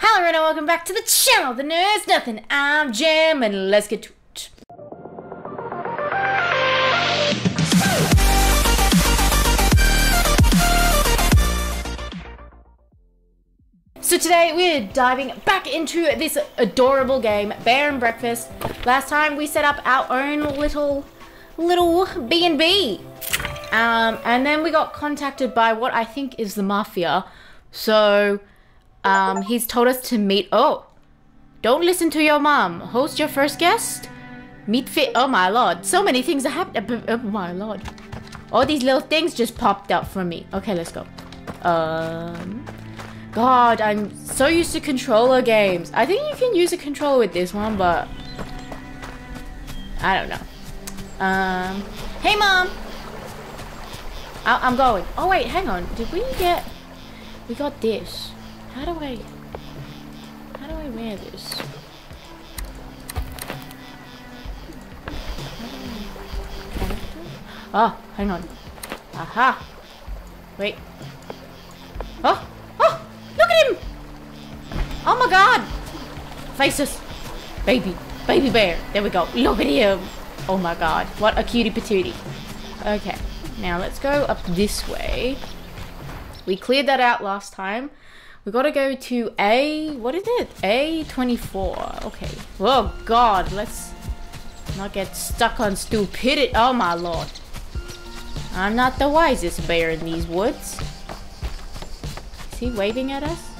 Hello everyone, welcome back to the channel, The Nerd's Nothing. I'm Jem, and let's get to it. So today we're diving back into this adorable game, Bear and Breakfast. Last time we set up our own little, little B&B. Um, and then we got contacted by what I think is the Mafia. So, um, he's told us to meet. Oh, don't listen to your mom. Host your first guest. Meet fit. Oh my lord, so many things are happening. Oh my lord, all these little things just popped up for me. Okay, let's go. Um, God, I'm so used to controller games. I think you can use a controller with this one, but I don't know. Um, hey mom. I I'm going. Oh wait, hang on. Did we get? We got this. How do I... How do I wear this? Oh, hang on. Aha! Wait. Oh! Oh! Look at him! Oh my god! Faces! Baby. Baby bear. There we go. Look at him! Oh my god. What a cutie patootie. Okay. Now let's go up this way. We cleared that out last time. We gotta go to A, what is it? A24, okay. Oh god, let's not get stuck on stupidity. Oh my lord. I'm not the wisest bear in these woods. Is he waving at us?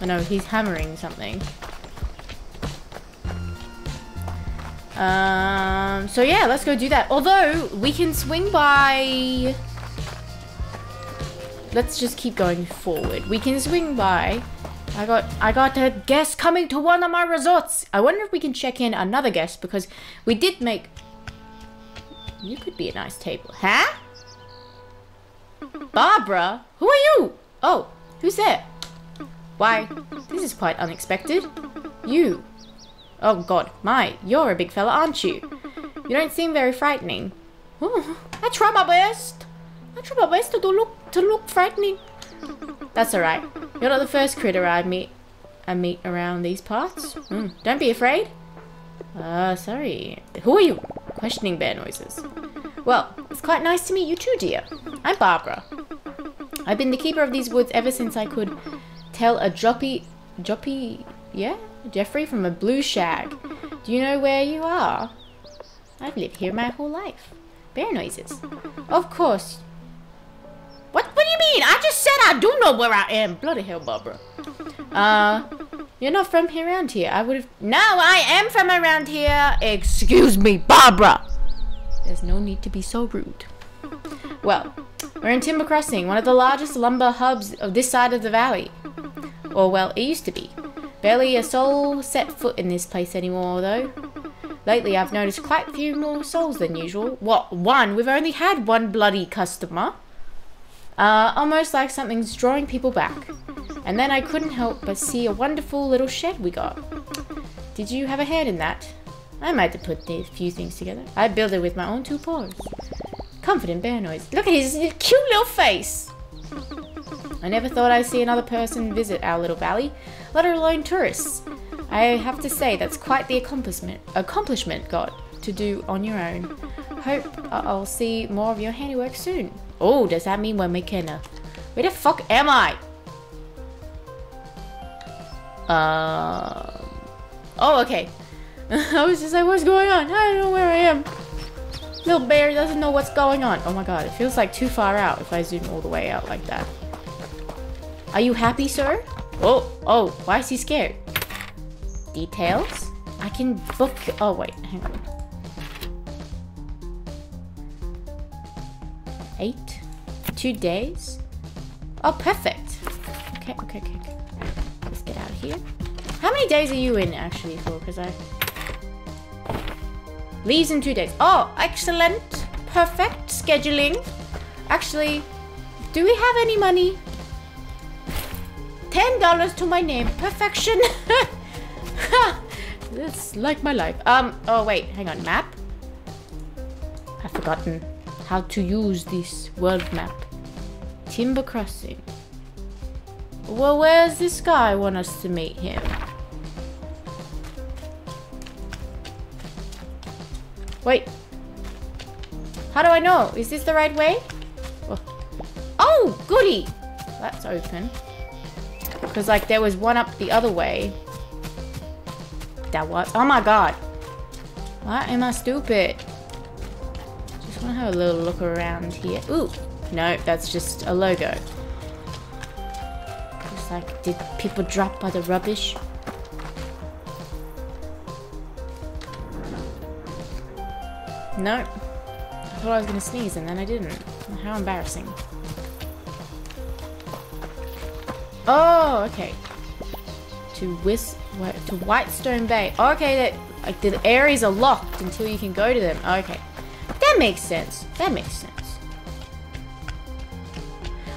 Oh no, he's hammering something. Um, so yeah, let's go do that. Although, we can swing by let's just keep going forward. We can swing by. I got I got a guest coming to one of my resorts. I wonder if we can check in another guest because we did make You could be a nice table. Huh? Barbara? Who are you? Oh, who's there? Why, this is quite unexpected. You. Oh god, my, you're a big fella, aren't you? You don't seem very frightening. Oh, I try my best. Try my best to look to look frightening. That's alright. You're not the first critter I meet I meet around these parts. Mm, don't be afraid. Ah, uh, sorry. Who are you? Questioning bear noises. Well, it's quite nice to meet you too, dear. I'm Barbara. I've been the keeper of these woods ever since I could tell a joppy... Joppy... Yeah? Jeffrey from a blue shag. Do you know where you are? I've lived here my whole life. Bear noises. Of course, what, what do you mean? I just said I do know where I am. Bloody hell, Barbara. Uh, you're not from around here. I would have... No, I am from around here. Excuse me, Barbara. There's no need to be so rude. Well, we're in Timber Crossing, one of the largest lumber hubs of this side of the valley. Or, well, it used to be. Barely a soul set foot in this place anymore, though. Lately, I've noticed quite a few more souls than usual. What, one? We've only had one bloody customer. Uh, almost like something's drawing people back. And then I couldn't help but see a wonderful little shed we got. Did you have a hand in that? I might have put a few things together. I built it with my own two paws. Confident bear noise. Look at his cute little face. I never thought I'd see another person visit our little valley, let alone tourists. I have to say that's quite the accomplishment, accomplishment, God, to do on your own. Hope I'll see more of your handiwork soon. Oh, does that mean we're making a... Where the fuck am I? Uh... Oh, okay. I was just like, what's going on? I don't know where I am. Little bear doesn't know what's going on. Oh my god, it feels like too far out if I zoom all the way out like that. Are you happy, sir? Oh, oh, why is he scared? Details? I can book... Oh, wait, hang on. Two days. Oh, perfect. Okay, okay, okay, okay. Let's get out of here. How many days are you in actually for? Because I leaves in two days. Oh, excellent, perfect scheduling. Actually, do we have any money? Ten dollars to my name. Perfection. That's like my life. Um. Oh wait. Hang on. Map. I've forgotten how to use this world map. Timber Crossing. Well, where's this guy want us to meet him? Wait. How do I know? Is this the right way? Oh, oh goody! That's open. Because, like, there was one up the other way. That was. Oh my god. Why am I stupid? Just want to have a little look around here. Ooh. No, that's just a logo. It's like, did people drop by the rubbish? No. I thought I was going to sneeze and then I didn't. How embarrassing. Oh, okay. To Whis to Whitestone Bay. Okay, that like the areas are locked until you can go to them. Okay. That makes sense. That makes sense.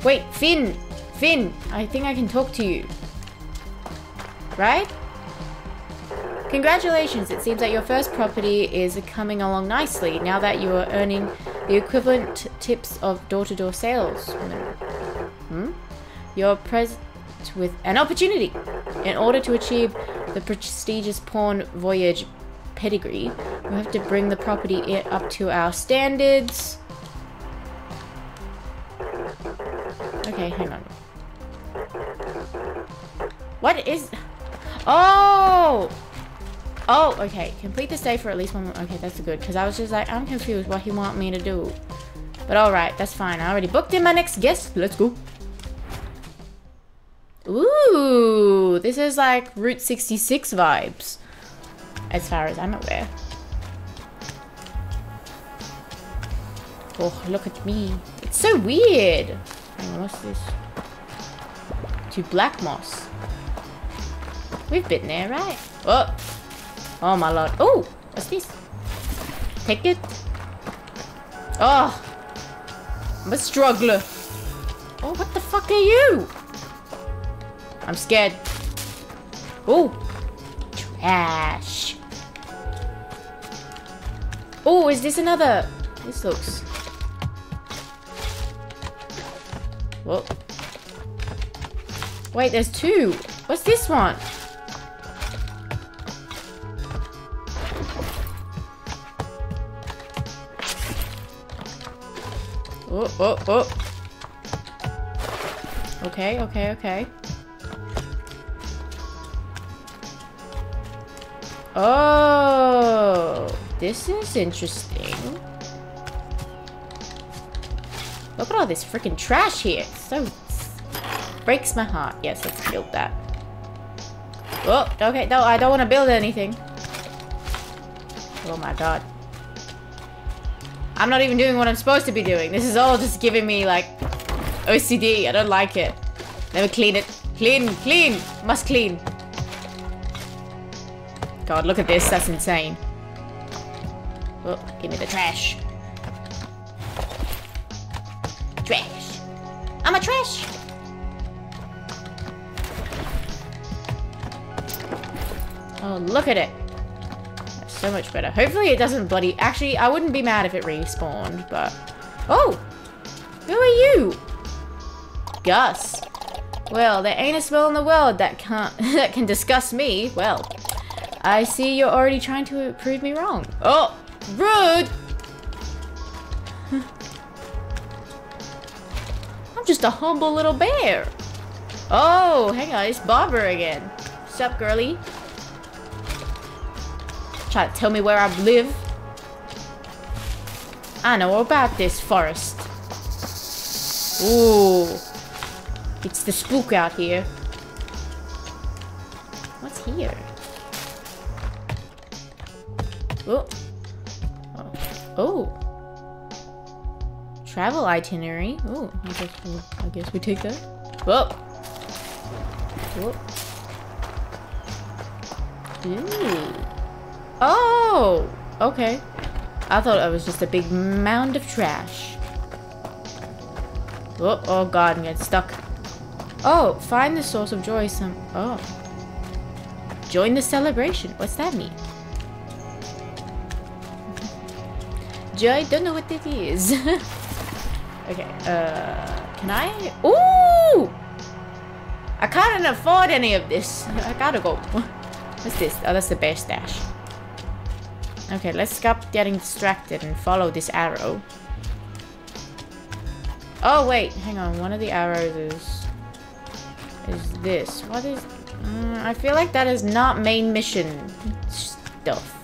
Wait, Finn! Finn! I think I can talk to you. Right? Congratulations, it seems that your first property is coming along nicely now that you are earning the equivalent tips of door-to-door -door sales. Hmm? You're present with an opportunity. In order to achieve the prestigious pawn voyage pedigree, we have to bring the property up to our standards. Okay, hang on. What is... Oh! Oh, okay. Complete the stay for at least one. Okay, that's good. Because I was just like, I'm confused what he want me to do. But alright, that's fine. I already booked in my next guest. Let's go. Ooh, this is like Route 66 vibes. As far as I'm aware. Oh, look at me. It's so weird. On, what's this? To Black Moss. We've been there, right? Oh. Oh my lord. Oh, what's this? Take it. Oh. I'm a struggler. Oh, what the fuck are you? I'm scared. Oh. Trash. Oh, is this another? This looks... Whoa. Wait, there's two. What's this one? Oh, oh, oh. Okay, okay, okay. Oh, this is interesting. Look at all this freaking trash here. So breaks my heart. Yes, let's build that. Oh, okay. No, I don't want to build anything. Oh my god. I'm not even doing what I'm supposed to be doing. This is all just giving me, like, OCD. I don't like it. Let me clean it. Clean, clean. Must clean. God, look at this. That's insane. Oh, give me the trash. Trash. I'm a trash. Oh, look at it. That's so much better. Hopefully it doesn't bloody... Actually, I wouldn't be mad if it respawned, but... Oh! Who are you? Gus. Well, there ain't a spell in the world that can't that can disgust me. Well, I see you're already trying to prove me wrong. Oh, rude! I'm just a humble little bear. Oh, hang on, it's Barbara again. What's up, girly? Try to tell me where I live. I know about this forest. Ooh. It's the spook out here. What's here? Oh. Oh. Travel itinerary. Oh, I guess, we, I guess we take that. Whoa. Whoa. Ooh. Oh! Okay. I thought it was just a big mound of trash. Oh, oh god, I'm getting stuck. Oh, find the source of joy some- oh. Join the celebration. What's that mean? I don't know what that is. okay, uh, can I? Ooh! I can't afford any of this. I gotta go. What's this? Oh, that's the bear stash. Okay, let's stop getting distracted and follow this arrow. Oh, wait. Hang on. One of the arrows is... Is this. What is... Mm, I feel like that is not main mission stuff.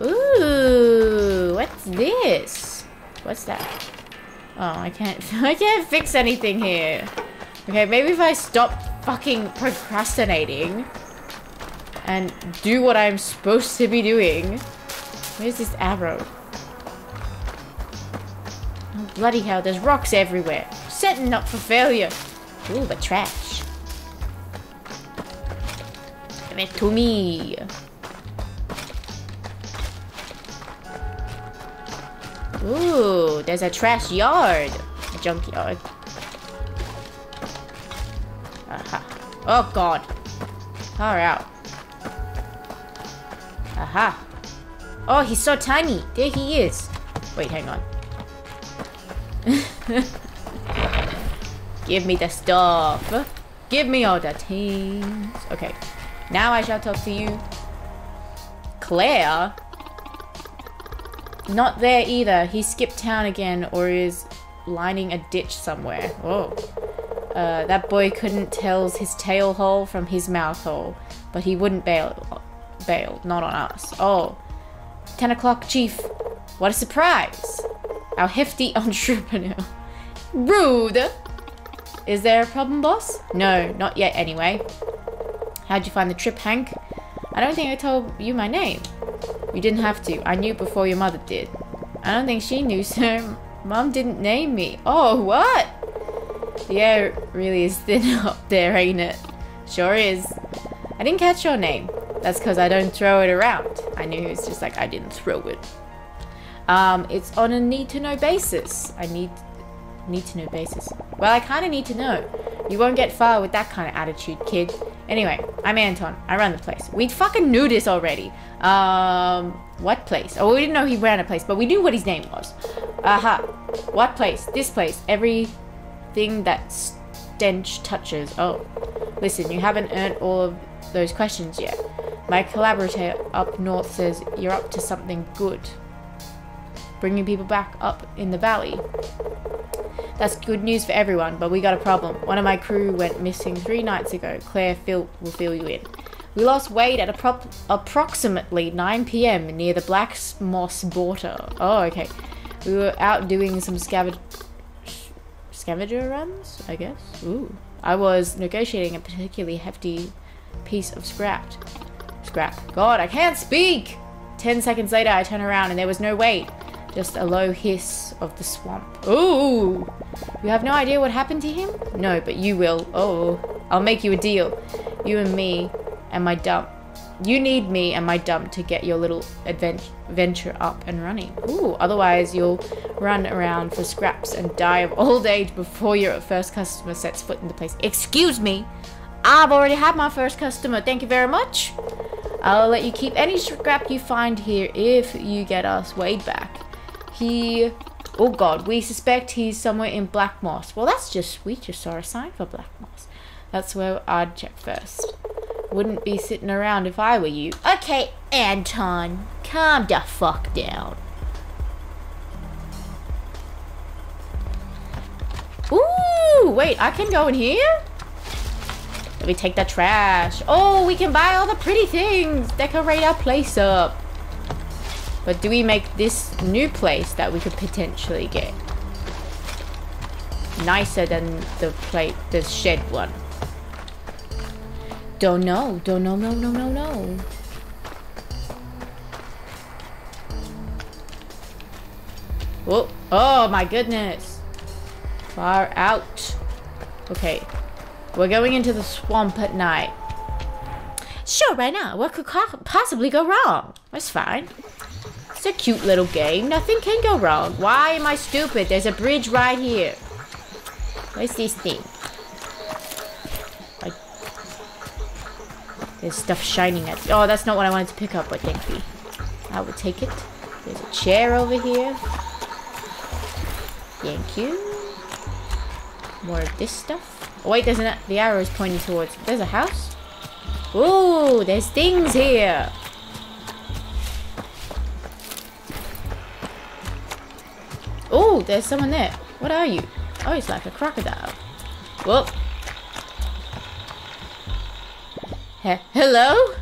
Ooh, what's this? What's that? Oh, I can't... I can't fix anything here. Okay, maybe if I stop fucking procrastinating and do what I'm supposed to be doing. Where's this arrow? Oh, bloody hell, there's rocks everywhere. Setting up for failure. Ooh, but trash. Give it to me. Ooh, there's a trash yard. A junkyard. Aha. Oh god. Far out. Aha. Oh, he's so tiny. There he is. Wait, hang on. Give me the stuff. Give me all the things. Okay. Now I shall talk to you. Claire? Not there either. He skipped town again or is lining a ditch somewhere. Oh. Uh, that boy couldn't tell his tail hole from his mouth hole, but he wouldn't bail. Bail, not on us. Oh. 10 o'clock, Chief. What a surprise. Our hefty entrepreneur. Rude! Is there a problem, boss? No, not yet anyway. How'd you find the trip, Hank? I don't think I told you my name. You didn't have to. I knew before your mother did. I don't think she knew, sir. Mom didn't name me. Oh, what? The air really is thin up there, ain't it? Sure is. I didn't catch your name. That's because I don't throw it around. I knew it was just like I didn't throw it. Um, it's on a need to know basis. I need need to know basis. Well, I kind of need to know. You won't get far with that kind of attitude, kid. Anyway, I'm Anton. I run the place. We fucking knew this already. Um, what place? Oh, we didn't know he ran a place, but we knew what his name was. Aha. What place? This place. Everything that stench touches. Oh. Listen, you haven't earned all of those questions yet. My collaborator up north says you're up to something good. Bringing people back up in the valley. That's good news for everyone, but we got a problem. One of my crew went missing three nights ago. Claire Phil will fill you in. We lost Wade at approximately 9 p.m. near the Black Moss border. Oh, okay. We were out doing some scavenger scavenger runs, I guess. Ooh. I was negotiating a particularly hefty piece of scrap. Scrap. God, I can't speak! Ten seconds later, I turn around and there was no Wade. Just a low hiss of the swamp. Ooh! You have no idea what happened to him? No, but you will. Oh, I'll make you a deal. You and me and my dump. You need me and my dump to get your little adventure up and running. Ooh, otherwise you'll run around for scraps and die of old age before your first customer sets foot in the place. Excuse me, I've already had my first customer. Thank you very much. I'll let you keep any scrap you find here if you get us Wade back. He Oh god, we suspect he's somewhere in Black Moss. Well, that's just, we just saw a sign for Black Moss. That's where I'd check first. Wouldn't be sitting around if I were you. Okay, Anton, calm the fuck down. Ooh, wait, I can go in here? Let me take the trash. Oh, we can buy all the pretty things. Decorate our place up. But do we make this new place that we could potentially get nicer than the plate, the shed one? Don't know. Don't know. No, no, no, no. Oh, oh my goodness. Far out. Okay. We're going into the swamp at night. Sure, right now. What could possibly go wrong? That's fine. It's a cute little game. Nothing can go wrong. Why am I stupid? There's a bridge right here. Where's this thing? I... There's stuff shining at... Oh, that's not what I wanted to pick up, but thank you. I will take it. There's a chair over here. Thank you. More of this stuff. Oh, wait, there's an... The arrow is pointing towards... There's a house? Ooh, there's things here. Oh, there's someone there. What are you? Oh, it's like a crocodile. Whoop. He hello?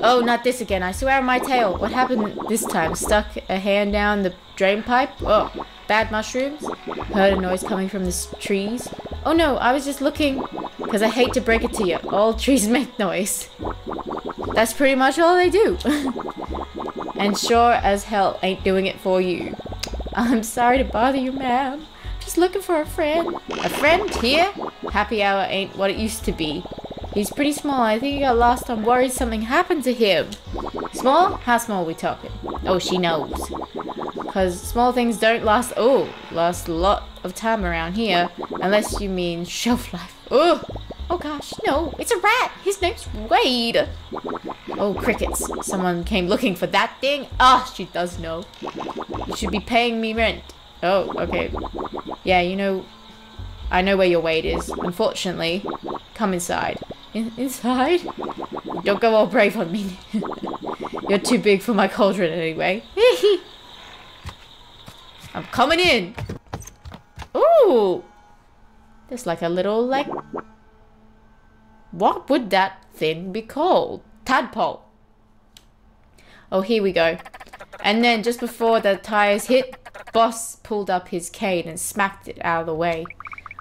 Oh, not this again. I swear on my tail. What happened this time? Stuck a hand down the drain pipe? Oh, bad mushrooms? Heard a noise coming from the trees? Oh no, I was just looking. Because I hate to break it to you. All trees make noise. That's pretty much all they do. and sure as hell ain't doing it for you. I'm sorry to bother you, ma'am. Just looking for a friend. A friend here? Happy hour ain't what it used to be. He's pretty small. I think he got lost. I'm worried something happened to him. Small? How small are we talking? Oh, she knows. Because small things don't last... Oh, last a lot of time around here. Unless you mean shelf life. Oh, oh gosh, no. It's a rat. His name's Wade. Oh, crickets. Someone came looking for that thing? Ah, oh, she does know. You should be paying me rent. Oh, okay. Yeah, you know... I know where your weight is. Unfortunately, come inside. In inside? Don't go all brave on me. You're too big for my cauldron anyway. I'm coming in. Ooh. There's like a little, like... What would that thing be called? Tadpole. Oh, here we go. And then just before the tires hit, Boss pulled up his cane and smacked it out of the way.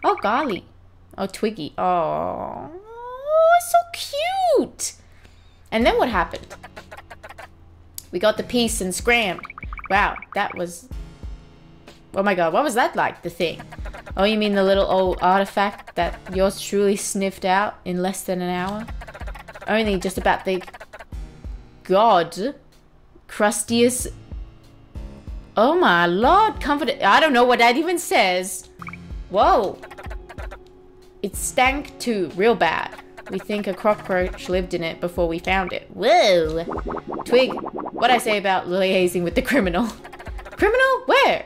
Oh, golly. Oh, Twiggy. Oh so cute. And then what happened? We got the piece and scrammed. Wow, that was... Oh my god, what was that like, the thing? Oh, you mean the little old artifact that yours truly sniffed out in less than an hour? Only just about the... God. Crustiest... Oh my lord, comfort... I don't know what that even says. Whoa. It stank too, real bad. We think a cockroach lived in it before we found it. Whoa! Twig, what I say about liaising with the criminal? criminal? Where?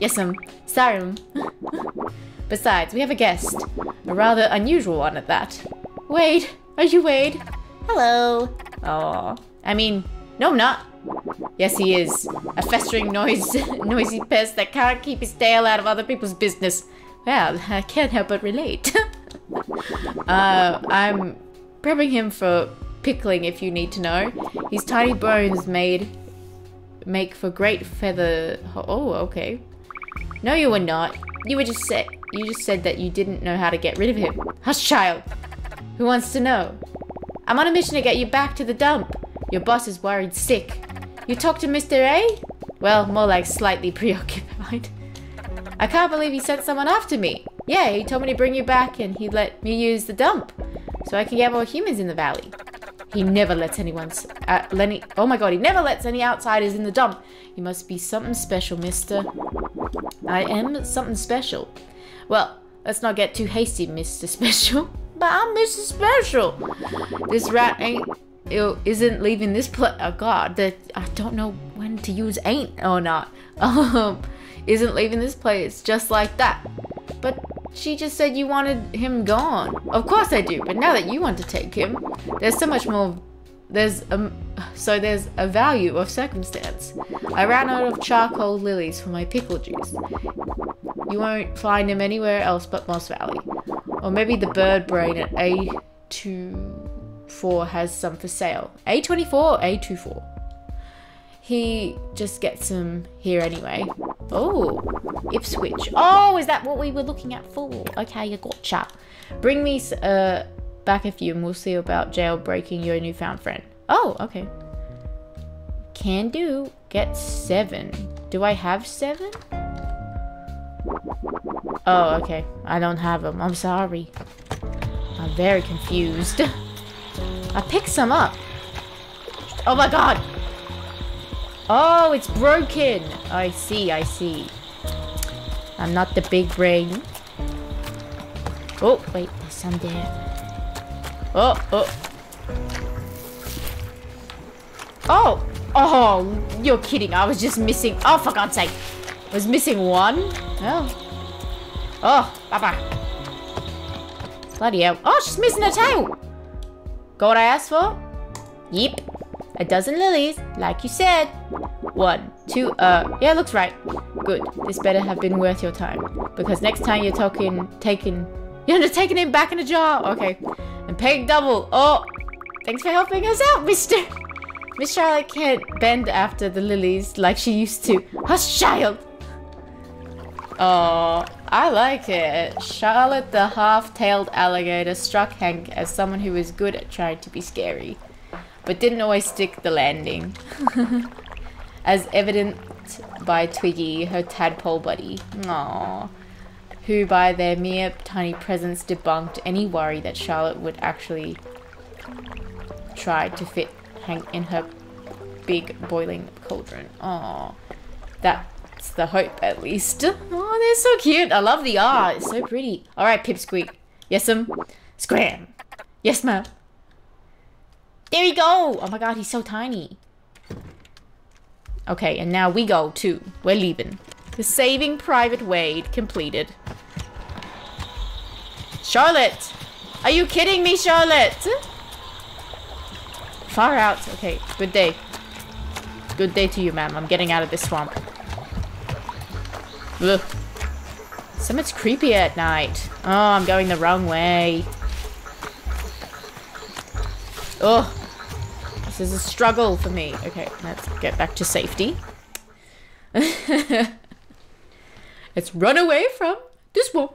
Yes, um, sorry. Um. Besides, we have a guest. A rather unusual one at that. Wade, are you Wade? Hello. Oh, I mean, no I'm not. Yes, he is. A festering noise, noisy pest that can't keep his tail out of other people's business. Well, I can't help but relate. uh, I'm prepping him for pickling if you need to know. His tiny bones made make for great feather. Oh, okay. No, you were not. You were just said you just said that you didn't know how to get rid of him. Hush, child. Who wants to know? I'm on a mission to get you back to the dump. Your boss is worried sick. You talked to Mr. A? Well, more like slightly preoccupied. I can't believe he sent someone after me. Yeah, he told me to bring you back and he let me use the dump so I can get more humans in the valley. He never lets anyone, uh, Lenny, oh my god, he never lets any outsiders in the dump. You must be something special, mister. I am something special. Well, let's not get too hasty, Mr. Special. But I'm Mr. Special. This rat ain't, isn't leaving this place. Oh god, that I don't know when to use ain't or not. Um, isn't leaving this place just like that. But she just said you wanted him gone. Of course I do, but now that you want to take him, there's so much more. There's a, so there's a value of circumstance. I ran out of charcoal lilies for my pickle juice. You won't find him anywhere else but Moss Valley. Or maybe the bird brain at A24 has some for sale. A24 A24? He just gets them here anyway. Oh, Ipswich. Oh, is that what we were looking at for? Okay, you gotcha. Bring me uh, back a few and we'll see about jailbreaking your newfound friend. Oh, okay. Can do. Get seven. Do I have seven? Oh, okay. I don't have them. I'm sorry. I'm very confused. I picked some up. Oh my god! Oh, it's broken. I see, I see. I'm not the big brain. Oh, wait, there's some there. Oh, oh. Oh, oh, you're kidding. I was just missing. Oh, for God's sake. I was missing one. Oh. Oh, bye-bye. Bloody hell. Oh, she's missing her tail. Got what I asked for? Yep. A dozen lilies, like you said. One, two, uh, yeah, looks right. Good. This better have been worth your time. Because next time you're talking, taking, you're just taking him back in a jar. Okay. And paying double. Oh, thanks for helping us out, mister. Miss Charlotte can't bend after the lilies like she used to. Hush, child! Oh, I like it. Charlotte the half-tailed alligator struck Hank as someone who was good at trying to be scary, but didn't always stick the landing. as evident by Twiggy, her tadpole buddy. Aww. Who by their mere tiny presence debunked any worry that Charlotte would actually try to fit Hank in her big boiling cauldron. Aww. That the hope, at least. Oh, they're so cute. I love the art. It's so pretty. All right, Pipsqueak. Yes, um. Scram. Yes, ma'am. There we go. Oh my god, he's so tiny. Okay, and now we go too. We're leaving. The Saving Private Wade completed. Charlotte! Are you kidding me, Charlotte? Far out. Okay, good day. Good day to you, ma'am. I'm getting out of this swamp. Ugh. So much creepier at night. Oh, I'm going the wrong way. Oh, this is a struggle for me. Okay, let's get back to safety. let's run away from this one.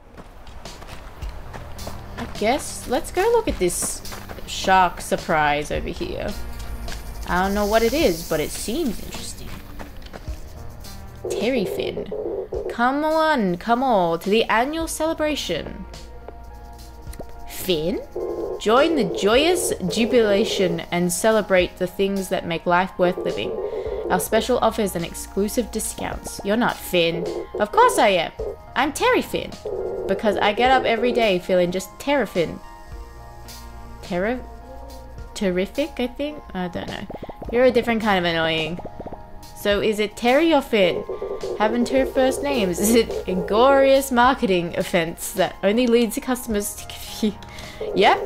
I guess let's go look at this shark surprise over here. I don't know what it is, but it seems interesting. Terry Fin. Come on, come on, to the annual celebration. Finn? Join the joyous jubilation and celebrate the things that make life worth living. Our special offers and exclusive discounts. You're not Finn. Of course I am. I'm Terry Finn. Because I get up every day feeling just Terrafin. Terra? Terrific, I think? I don't know. You're a different kind of annoying. So is it Terry or Finn? Haven't her first names? Is it a inglorious marketing offense that only leads customers to confuse? Yep.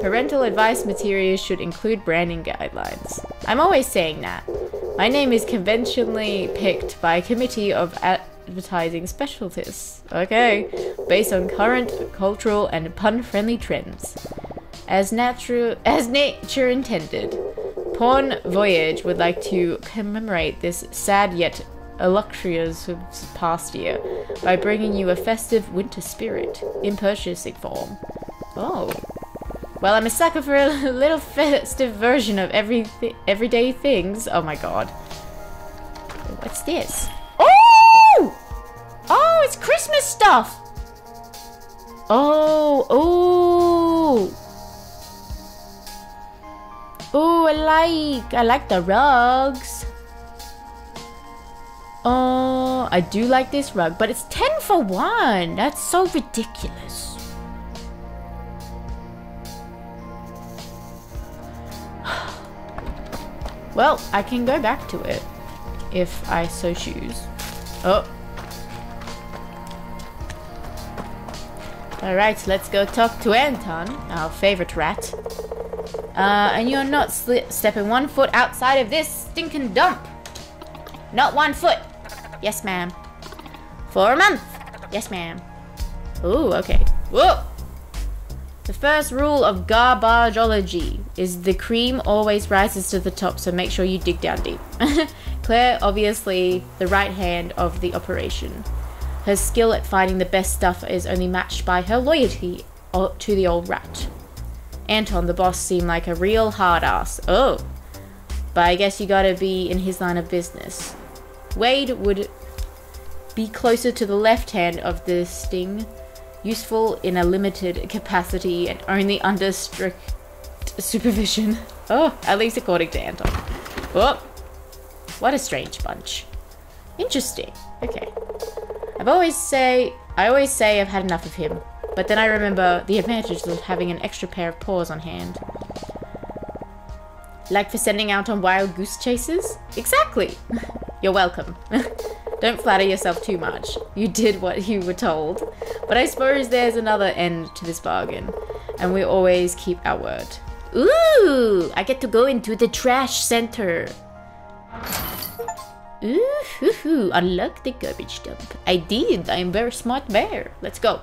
Parental advice materials should include branding guidelines. I'm always saying that. My name is conventionally picked by a committee of advertising specialists. Okay. Based on current cultural and pun-friendly trends. As natural as nature intended. Pawn Voyage would like to commemorate this sad yet illustrious past year by bringing you a festive winter spirit in purchasing form. Oh. Well, I'm a sucker for a little festive version of every th everyday things. Oh my god. What's this? Oh! Oh, it's Christmas stuff! Oh, oh! Oh, I like, I like the rugs. Oh, I do like this rug, but it's 10 for 1. That's so ridiculous. well, I can go back to it if I so choose. Oh. Alright, let's go talk to Anton, our favorite rat. Uh, and you're not stepping one foot outside of this stinking dump. Not one foot. Yes, ma'am. For a month. Yes, ma'am. Ooh, okay. Whoa! The first rule of garbageology is the cream always rises to the top, so make sure you dig down deep. Claire, obviously the right hand of the operation. Her skill at finding the best stuff is only matched by her loyalty to the old rat. Anton, the boss, seemed like a real hard ass. Oh. But I guess you gotta be in his line of business. Wade would be closer to the left hand of the sting, useful in a limited capacity and only under strict supervision. Oh, at least according to Anton. Oh, what a strange bunch. Interesting. Okay. I've always say, I always say I've had enough of him. But then I remember the advantages of having an extra pair of paws on hand. Like for sending out on wild goose chases? Exactly! You're welcome. Don't flatter yourself too much. You did what you were told. But I suppose there's another end to this bargain. And we always keep our word. Ooh, I get to go into the trash center. Ooh, hoo, hoo, unlock the garbage dump. I did. I'm very smart bear. Let's go.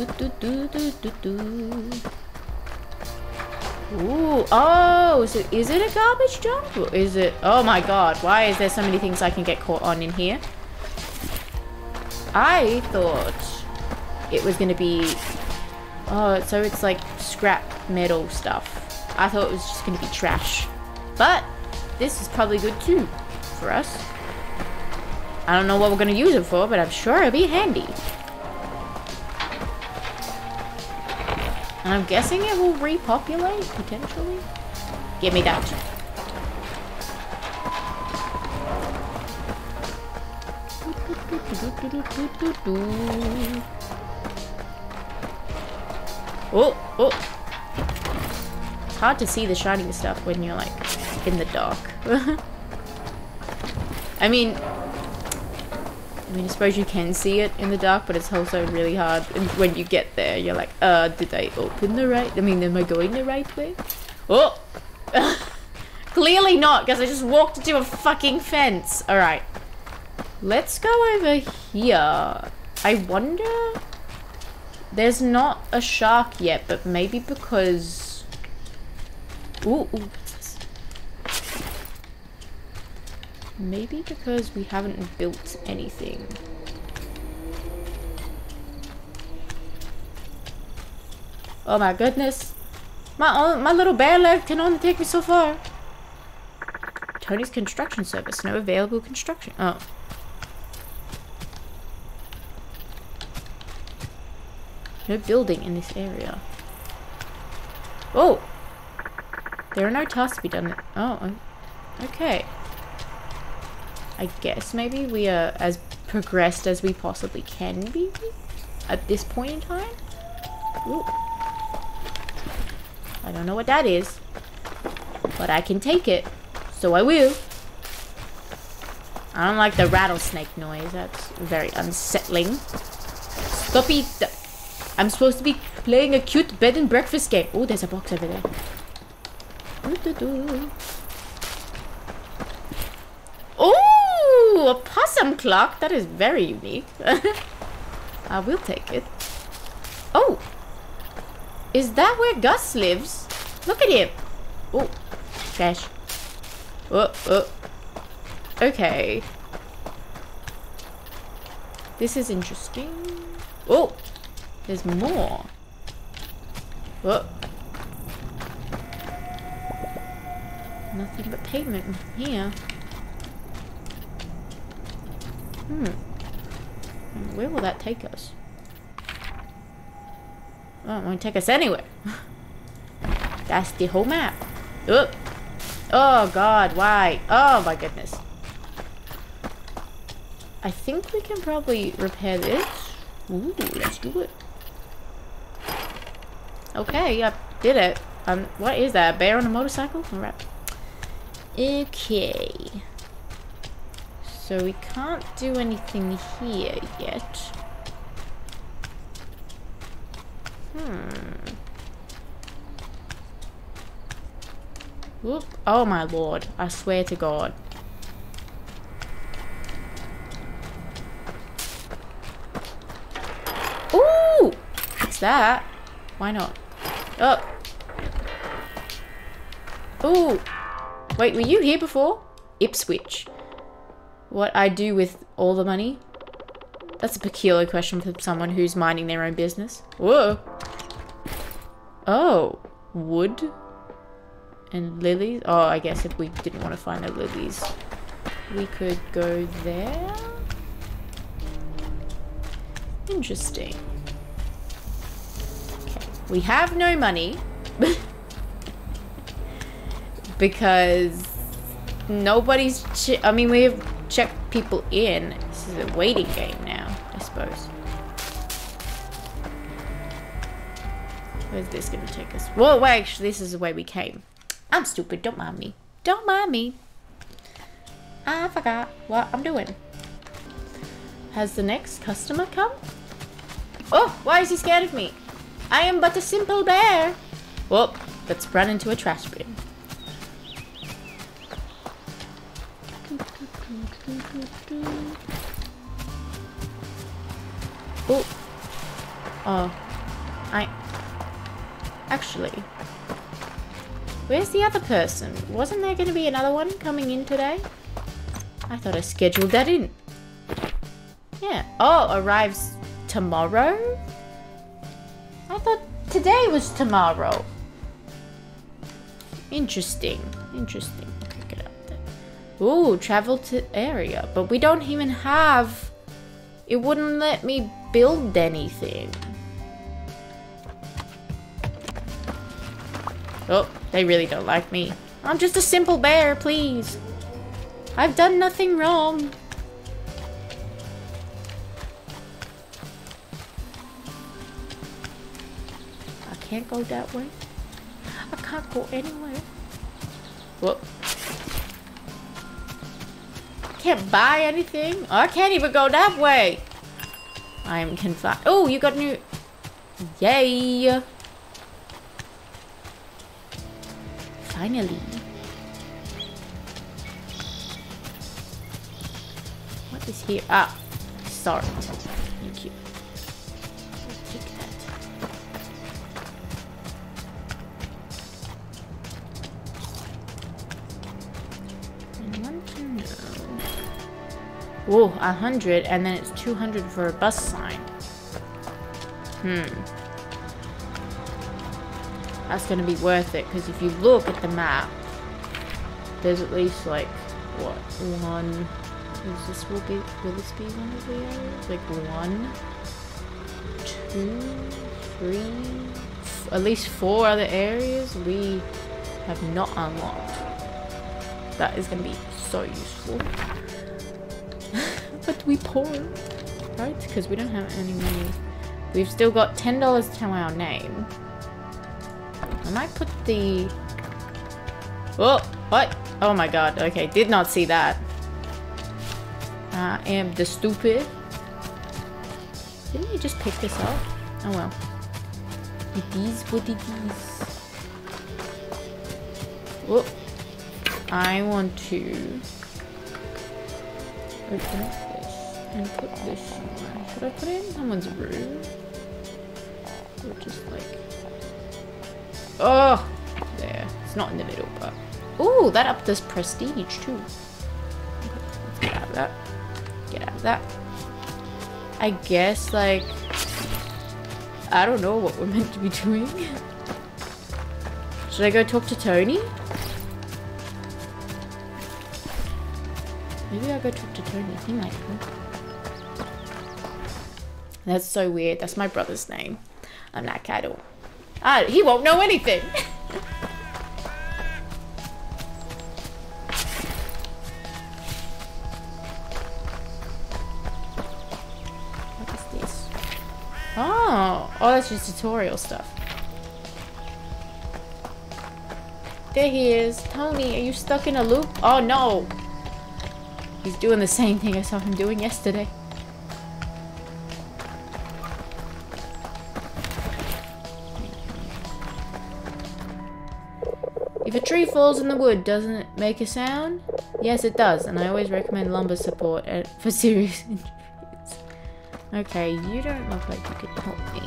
Do, do, do, do, do, do. Ooh, oh, so is it a garbage dump? Is it? Oh my god, why is there so many things I can get caught on in here? I thought it was gonna be... Oh, so it's like scrap metal stuff. I thought it was just gonna be trash. But, this is probably good too, for us. I don't know what we're gonna use it for, but I'm sure it'll be handy. And I'm guessing it will repopulate, potentially? Give me that. Oh, oh. It's hard to see the shining stuff when you're like in the dark. I mean, I mean, I suppose you can see it in the dark, but it's also really hard. And when you get there, you're like, uh, did I open the right? I mean, am I going the right way? Oh! Clearly not, because I just walked into a fucking fence. Alright. Let's go over here. I wonder... There's not a shark yet, but maybe because... Ooh, ooh. Maybe because we haven't built anything. Oh my goodness. My, own, my little bear leg can only take me so far. Tony's construction service. No available construction. Oh. No building in this area. Oh! There are no tasks to be done. Oh, okay. I guess maybe we are as progressed as we possibly can be at this point in time. Ooh. I don't know what that is, but I can take it, so I will. I don't like the rattlesnake noise. That's very unsettling. Stop it. I'm supposed to be playing a cute bed and breakfast game. Oh, there's a box over there. Doo -doo -doo. Oh! A possum clock. That is very unique. I will take it. Oh! Is that where Gus lives? Look at him. Oh, trash. Oh, oh. Okay. This is interesting. Oh! There's more. Oh. Nothing but pavement here. Hmm. Where will that take us? Oh, it won't take us anywhere. That's the whole map. Oh. oh god, why? Oh my goodness. I think we can probably repair this. Ooh, let's do it. Okay, I did it. Um, what is that? A bear on a motorcycle? Alright. Okay. So we can't do anything here yet. Hmm. Whoop. Oh my lord. I swear to god. Ooh! What's that? Why not? Oh! Ooh! Wait, were you here before? Ipswich what I do with all the money? That's a peculiar question for someone who's minding their own business. Whoa. Oh, wood and lilies. Oh, I guess if we didn't want to find the lilies, we could go there. Interesting. Okay, we have no money because nobody's. I mean, we have check people in. This is a waiting game now, I suppose. Where's this gonna take us? Whoa, wait, actually, this is the way we came. I'm stupid, don't mind me. Don't mind me. I forgot what I'm doing. Has the next customer come? Oh, why is he scared of me? I am but a simple bear. Whoop, let's run into a trash bin. Oh. Oh. I... Actually. Where's the other person? Wasn't there going to be another one coming in today? I thought I scheduled that in. Yeah. Oh, arrives tomorrow? I thought today was tomorrow. Interesting. Interesting. Ooh, travel to area. But we don't even have... It wouldn't let me build anything. Oh, they really don't like me. I'm just a simple bear, please. I've done nothing wrong. I can't go that way. I can't go anywhere. Whoop. Can't buy anything. I can't even go that way. I am confined. Oh, you got new. Yay. Finally. What is here? Ah, start. Whoa, a hundred, and then it's two hundred for a bus sign. Hmm. That's gonna be worth it, because if you look at the map, there's at least like what one is this will be will this be one of the areas? Like one, two, three, at least four other areas we have not unlocked. That is gonna be so useful. But we poor, right? Because we don't have any money. We've still got ten dollars to our name. I might put the. Oh, what? Oh my god. Okay, did not see that. I am the stupid. Didn't you just pick this up? Oh well. It is what it is. Whoop. I want to this and put this somewhere. Should I put it in someone's room? Or just like... Oh! There. It's not in the middle, but... Ooh, that upped this prestige too. Okay, get out of that. Get out of that. I guess, like... I don't know what we're meant to be doing. Should I go talk to Tony? Maybe I'll go talk to Tony. He might know. That's so weird. That's my brother's name. I'm not Cattle. Ah, he won't know anything. what is this? Oh, oh, that's just tutorial stuff. There he is. Tony, are you stuck in a loop? Oh no. He's doing the same thing I saw him doing yesterday. Falls in the wood, doesn't it make a sound? Yes, it does, and I always recommend lumber support uh, for serious injuries. Okay, you don't look like you could help me.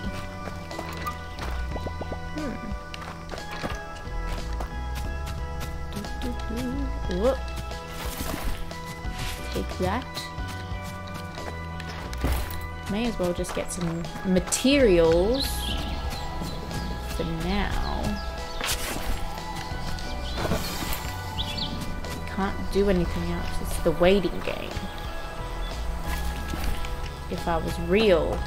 Hmm. Whoop. Take that. May as well just get some materials for now. Do anything else. It's the waiting game. If I was real,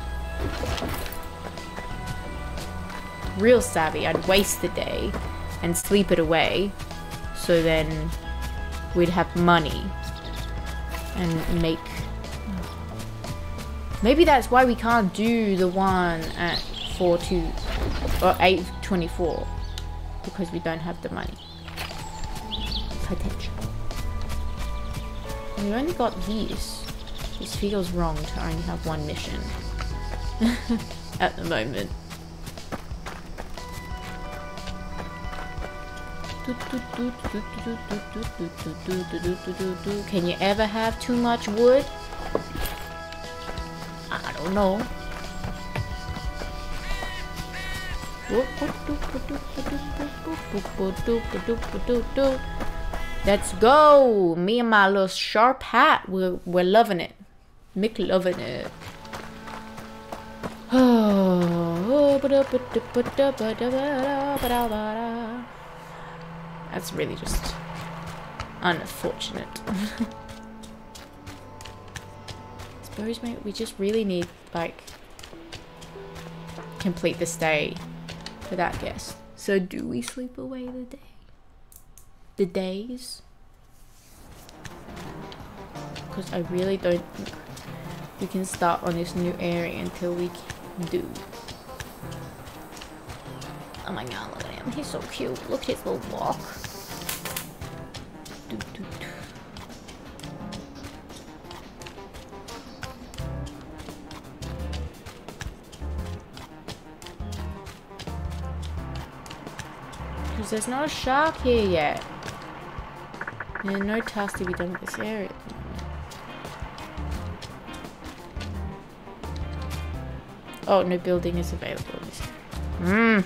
real savvy, I'd waste the day and sleep it away so then we'd have money and make maybe that's why we can't do the one at 4 2 or 824 because we don't have the money we only got these this feels wrong to only have one mission at the moment. Can you ever have too much wood? I don't know. Let's go! Me and my little sharp hat, we're, we're loving it. Mick loving it. Oh. That's really just unfortunate. suppose mate, we just really need, like, complete this day for that guess. So do we sleep away the day? The days? Because I really don't think we can start on this new area until we do. Oh my god, look at him. He's so cute. Look at his little walk. Do, do, do. Because there's not a shark here yet. And no task to be done with this area. Oh, no building is available. Hmm.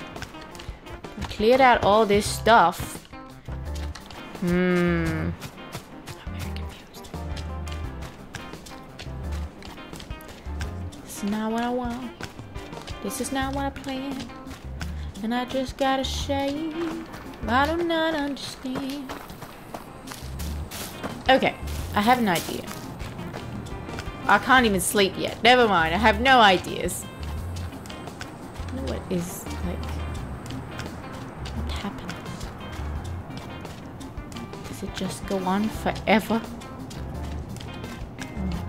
Cleared out all this stuff. Hmm. This is not what I want. This is not what I planned. And I just gotta say, I do not understand. Okay, I have an idea. I can't even sleep yet. Never mind, I have no ideas. What is, like, what happens? Does it just go on forever?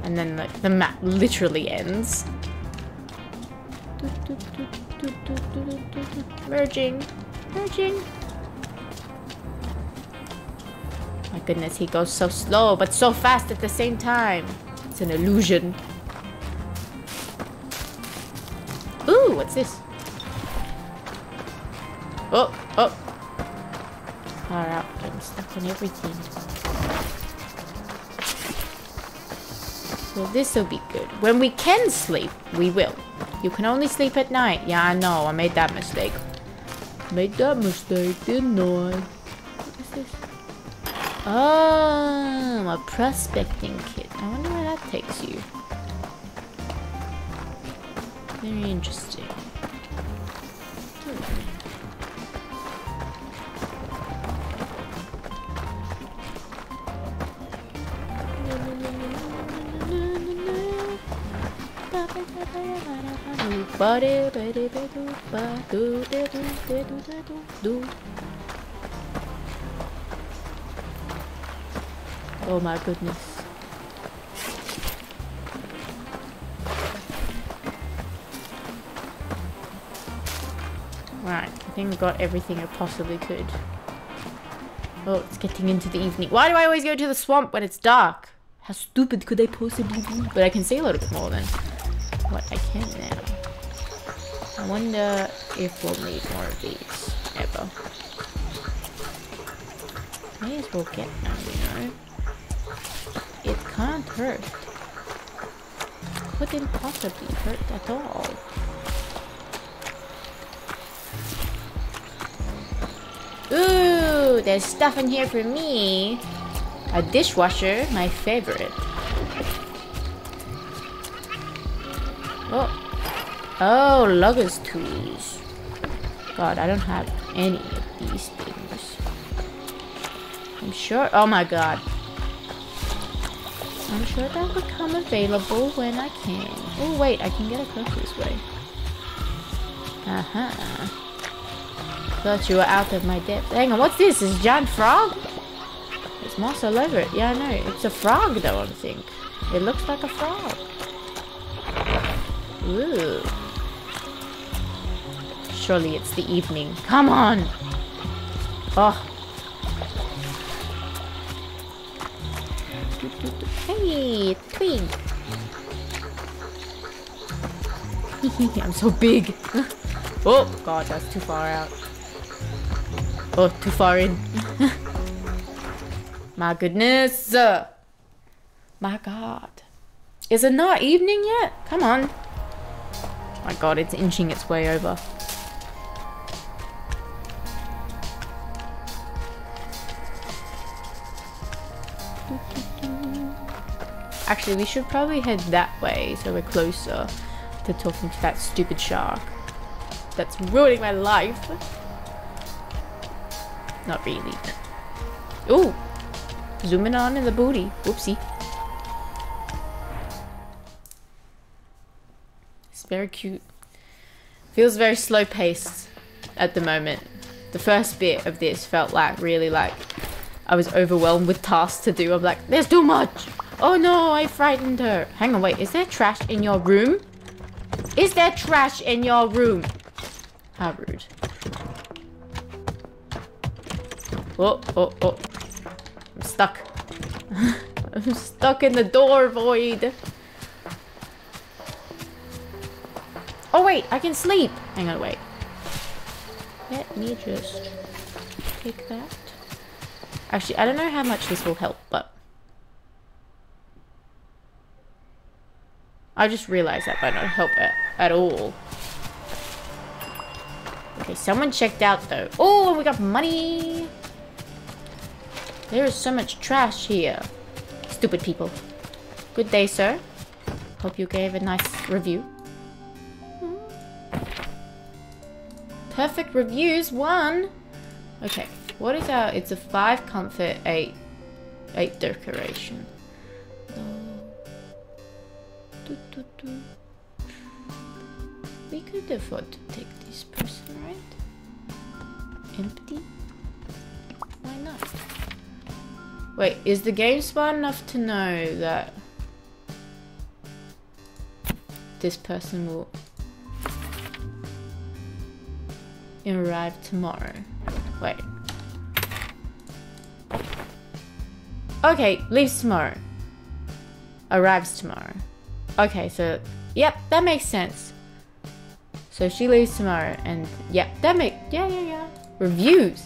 And then the, the map literally ends. Merging. Merging. My goodness, he goes so slow, but so fast at the same time. It's an illusion. Ooh, what's this? Oh, oh. Far out. I'm stuck on everything. Well, this will be good. When we can sleep, we will. You can only sleep at night. Yeah, I know. I made that mistake. Made that mistake, didn't I? Oh, a prospecting kit. I wonder where that takes you. Very interesting. Oh my goodness. Right, I think I got everything I possibly could. Oh, it's getting into the evening. Why do I always go to the swamp when it's dark? How stupid could I possibly be? But I can see a little bit more than what I can now. I wonder if we'll need more of these ever. May as well get them, you know. Can't hurt. Couldn't possibly hurt at all. Ooh, there's stuff in here for me. A dishwasher, my favorite. Oh. Oh, lugger's tools. God, I don't have any of these things. I'm sure. Oh my god. I'm sure they'll become available when I can. Oh wait, I can get across this way. Uh-huh. Thought you were out of my depth. Hang on, what's this? Is giant frog? It's moss all over it. Yeah, I know. It's a frog though, I think. It looks like a frog. Ooh. Surely it's the evening. Come on! Oh. Hey, twig! I'm so big. oh, God, that's too far out. Oh, too far in. My goodness. My God. Is it not evening yet? Come on. My God, it's inching its way over. Actually, we should probably head that way so we're closer to talking to that stupid shark. That's ruining my life. Not really. Ooh! Zooming on in the booty. Whoopsie. It's very cute. Feels very slow paced at the moment. The first bit of this felt like really like I was overwhelmed with tasks to do. I'm like, there's too much! Oh no, I frightened her. Hang on, wait, is there trash in your room? Is there trash in your room? How rude. Oh, oh, oh. I'm stuck. I'm stuck in the door void. Oh wait, I can sleep. Hang on, wait. Let me just take that. Actually, I don't know how much this will help, but I just realized that might not help at, at all. Okay, someone checked out though. Oh, we got money! There is so much trash here. Stupid people. Good day, sir. Hope you gave a nice review. Hmm. Perfect reviews, one! Okay, what is our... It's a 5 comfort, 8... 8 decoration. We could afford to take this person, right? Empty? Why not? Wait, is the game smart enough to know that this person will arrive tomorrow? Wait. Okay, leaves tomorrow. Arrives tomorrow. Okay, so, yep, that makes sense. So she leaves tomorrow, and yep, that make yeah, yeah, yeah. Reviews.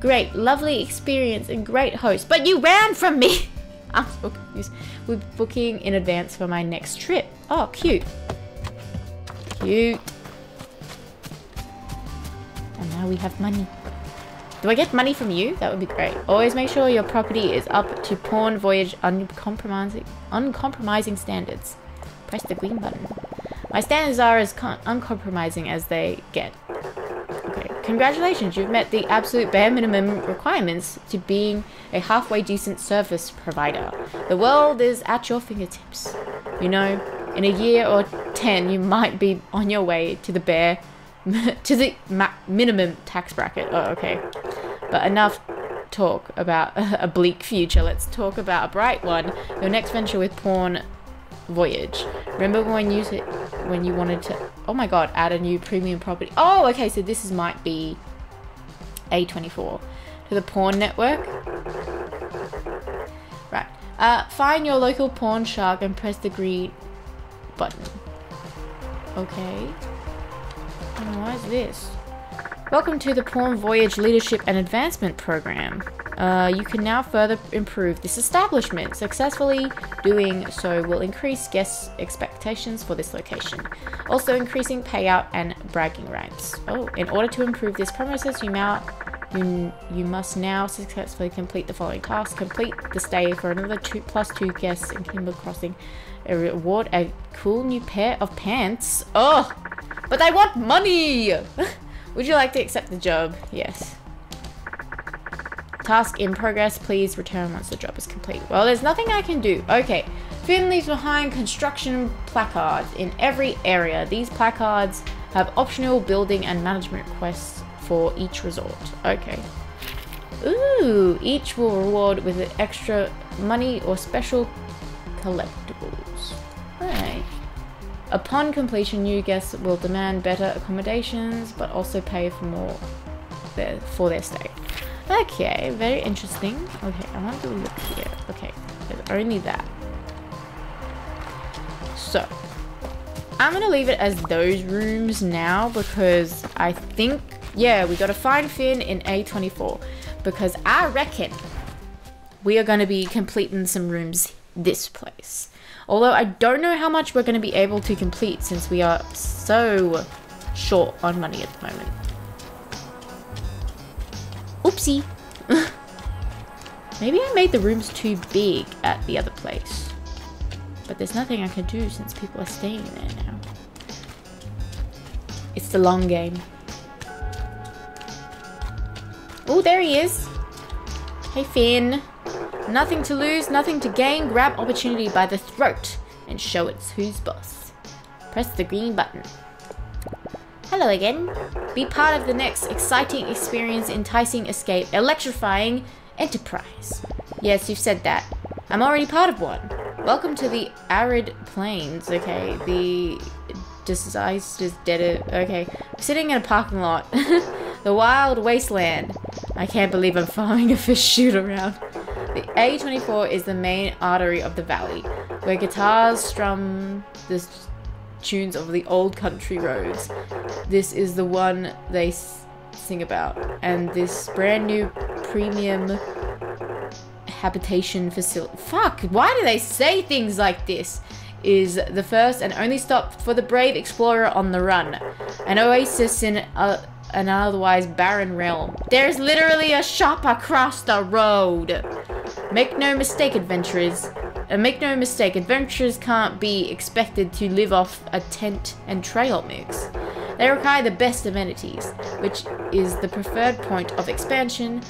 Great, lovely experience and great host. But you ran from me! I'm so confused. We're booking in advance for my next trip. Oh, cute. Cute. And now we have money. Do I get money from you? That would be great. Always make sure your property is up to Pawn Voyage uncompromising, uncompromising standards press the green button. My standards are as uncompromising as they get. Okay, congratulations, you've met the absolute bare minimum requirements to being a halfway decent service provider. The world is at your fingertips. You know, in a year or ten, you might be on your way to the bare, to the minimum tax bracket. Oh, okay. But enough talk about a bleak future. Let's talk about a bright one. Your next venture with Pawn voyage. Remember when you when you wanted to oh my god add a new premium property. Oh okay so this is might be A24 to the pawn network. Right. Uh, find your local pawn shark and press the green button. Okay. why is this? Welcome to the Pawn Voyage Leadership and Advancement Program. Uh, you can now further improve this establishment. Successfully doing so will increase guests' expectations for this location, also increasing payout and bragging rights. Oh, in order to improve this premises, you now you, you must now successfully complete the following tasks. Complete the stay for another two plus two guests in Timber Crossing. A reward a cool new pair of pants. Oh, but I want money! Would you like to accept the job? Yes. Task in progress. Please return once the job is complete. Well, there's nothing I can do. Okay. Finn leaves behind construction placards in every area. These placards have optional building and management quests for each resort. Okay. Ooh, each will reward with extra money or special collectibles. Alright. Upon completion, new guests will demand better accommodations, but also pay for more their, for their stay. Okay, very interesting. Okay, I want to look here. Okay, there's only that. So, I'm gonna leave it as those rooms now because I think, yeah, we gotta find Finn in A24 because I reckon we are gonna be completing some rooms this place. Although I don't know how much we're gonna be able to complete since we are so short on money at the moment. Oopsie. Maybe I made the rooms too big at the other place. But there's nothing I can do since people are staying there now. It's the long game. Oh, there he is. Hey, Finn. Nothing to lose, nothing to gain. Grab opportunity by the throat and show it's who's boss. Press the green button. Hello again. Be part of the next exciting experience, enticing escape, electrifying enterprise. Yes, you've said that. I'm already part of one. Welcome to the arid plains, okay? The disguised is dead. Okay. sitting in a parking lot. the wild wasteland. I can't believe I'm following a fish shoot around. The A24 is the main artery of the valley, where guitars strum the tunes of the old country roads. This is the one they sing about, and this brand new premium habitation facility. Fuck, why do they say things like this? Is the first and only stop for the brave explorer on the run. An oasis in a, an otherwise barren realm. There's literally a shop across the road. Make no mistake, adventurers. Uh, make no mistake, adventurers can't be expected to live off a tent and trail mix. They require the best amenities, which is the preferred point of expansion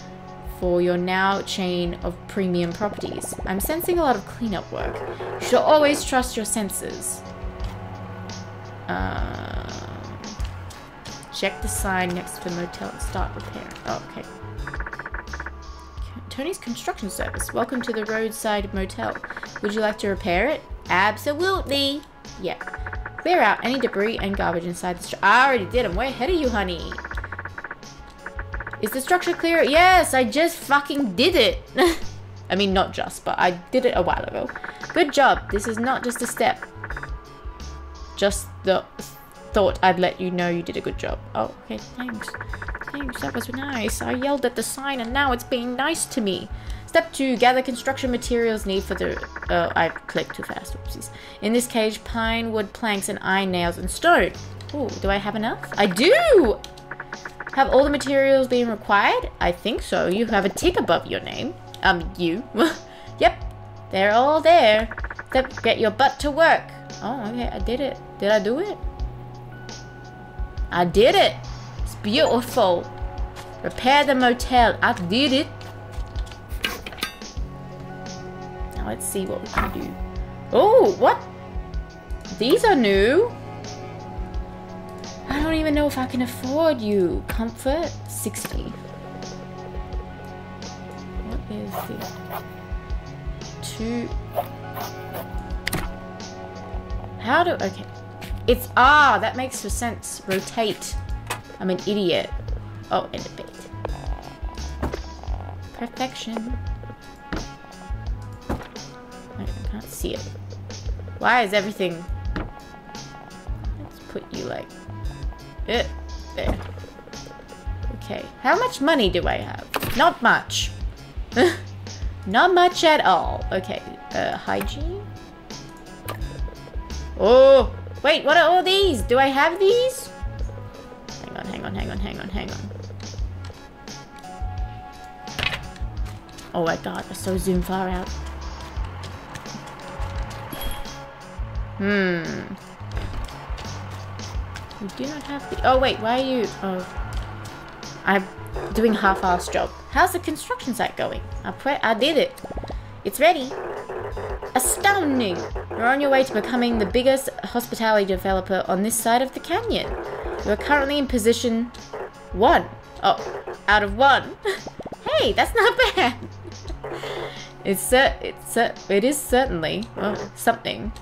for your now chain of premium properties. I'm sensing a lot of cleanup work. You should always trust your senses. Um, check the sign next to the motel and start repair. Oh, okay. Tony's Construction Service. Welcome to the roadside motel. Would you like to repair it? Absolutely. Yeah. Clear out any debris and garbage inside the structure. I already did. I'm way ahead of you, honey. Is the structure clear? Yes, I just fucking did it. I mean, not just, but I did it a while ago. Good job. This is not just a step. Just the thought I'd let you know you did a good job. Oh, okay, thanks. Thanks, that was nice. I yelled at the sign and now it's being nice to me. Step 2. Gather construction materials need for the... Uh, I clicked too fast. Oopsies. In this cage, pine, wood, planks, and iron nails and stone. Oh, do I have enough? I do! Have all the materials been required? I think so. You have a tick above your name. Um, you. yep. They're all there. Step, get your butt to work. Oh, okay. I did it. Did I do it? I did it. It's beautiful. Repair the motel. I did it. Now let's see what we can do. Oh, what? These are new. I don't even know if I can afford you. Comfort, 60. What is this? Two. How do, okay. It's, ah, that makes sense. Rotate. I'm an idiot. Oh, and a bit. Perfection. I can't see it. Why is everything... Let's put you like... It, there. Okay. How much money do I have? Not much. Not much at all. Okay. Uh, hygiene? Oh! Wait, what are all these? Do I have these? Hang on, hang on, hang on, hang on, hang on. Oh my god, I so zoom far out. Hmm. We do not have the- Oh wait, why are you- Oh. I'm doing half-ass job. How's the construction site going? I pre- I did it. It's ready. Astounding! You're on your way to becoming the biggest hospitality developer on this side of the canyon. You are currently in position one. Oh, out of one. hey, that's not bad. it's cer it's cer it is certainly well, something.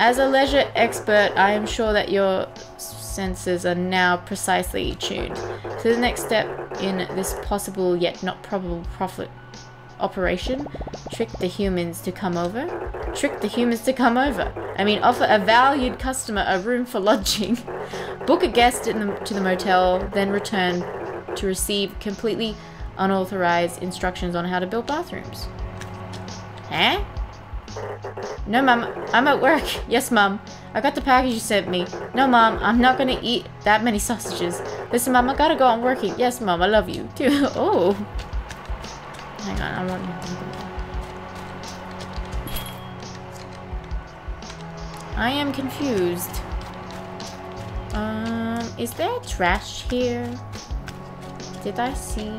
As a leisure expert, I am sure that your senses are now precisely tuned. So the next step in this possible yet not probable profit operation, trick the humans to come over. Trick the humans to come over. I mean, offer a valued customer a room for lodging. Book a guest the, to the motel, then return to receive completely unauthorized instructions on how to build bathrooms. Huh? No, Mum. I'm at work. Yes, Mum. I got the package you sent me. No, Mom. I'm not gonna eat that many sausages. Listen, Mom. I gotta go on working. Yes, Mom. I love you, too. oh. Hang on. I want... I am confused. Um, is there trash here? Did I see...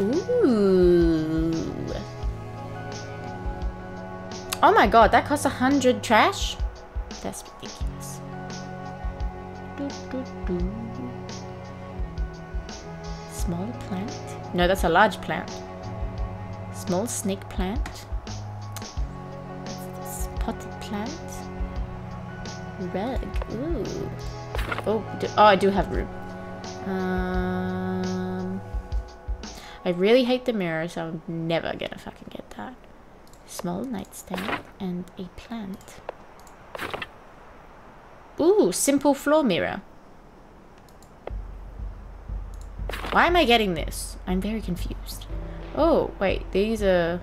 Ooh. Oh my god, that costs a hundred trash? That's ridiculous. Doo, doo. Small plant? No, that's a large plant. Small snake plant. Potted plant. Rug. Ooh. Oh, do, oh, I do have room. Um, I really hate the mirror, so I'm never gonna fucking get that small nightstand, and a plant. Ooh, simple floor mirror. Why am I getting this? I'm very confused. Oh, wait, these are...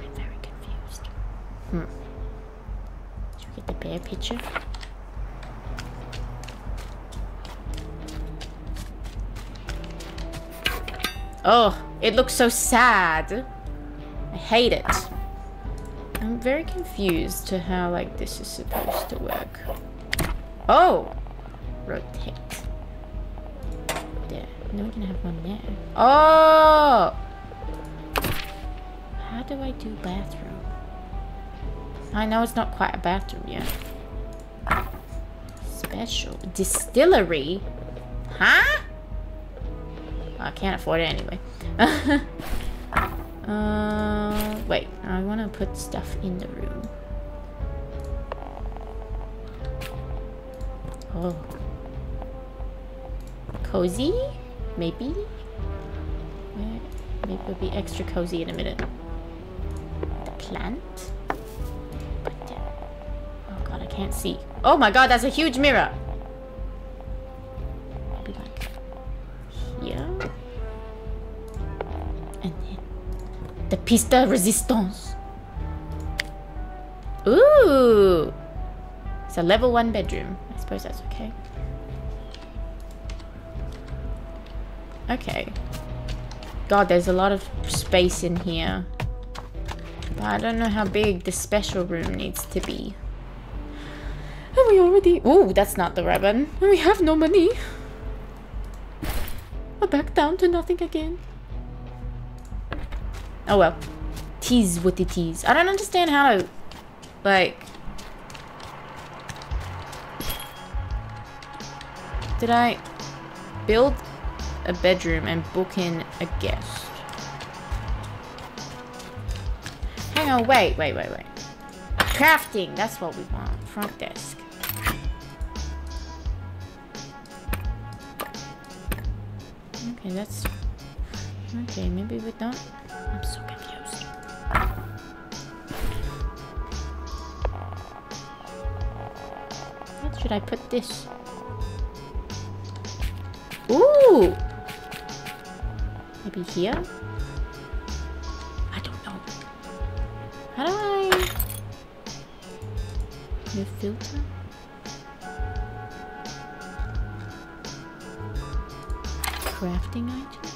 I'm very confused. Hmm. Should get the bear picture? Oh, it looks so sad. I hate it. I'm very confused to how like this is supposed to work. Oh! Rotate. There. No, we can have one there. Oh! How do I do bathroom? I know it's not quite a bathroom yet. Special. Distillery? Huh? I can't afford it anyway. uh, wait, I want to put stuff in the room. Oh. Cozy? Maybe? Maybe it'll be extra cozy in a minute. The plant? Uh, oh god, I can't see. Oh my god, that's a huge mirror! Yeah. And then the piste resistance. Ooh! It's a level one bedroom. I suppose that's okay. Okay. God, there's a lot of space in here. But I don't know how big the special room needs to be. And we already... Oh, that's not the ribbon. And we have no money. We're back down to nothing again. Oh well. Tease with the tease. I don't understand how to, like... Did I build a bedroom and book in a guest? Hang on, wait, wait, wait, wait. Crafting, that's what we want. Front desk. Okay, that's... Okay, maybe we don't... I'm so confused. Should I put this? Ooh! Maybe here? I don't know. How do I... New filter? Crafting items?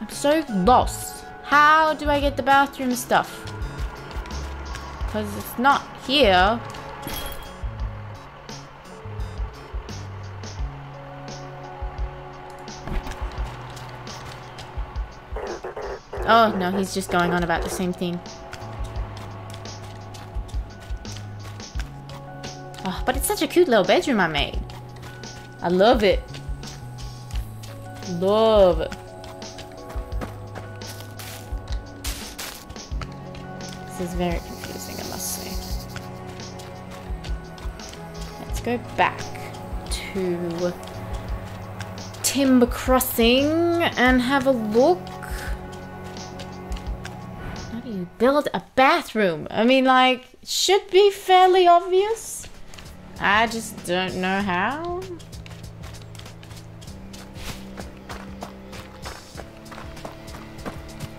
I'm so lost. How do I get the bathroom stuff? Because it's not here. Oh, no, he's just going on about the same thing. Oh, but it's such a cute little bedroom I made. I love it. Love it. This is very confusing, I must say. Let's go back to Timber Crossing and have a look. Build a bathroom? I mean, like, should be fairly obvious. I just don't know how.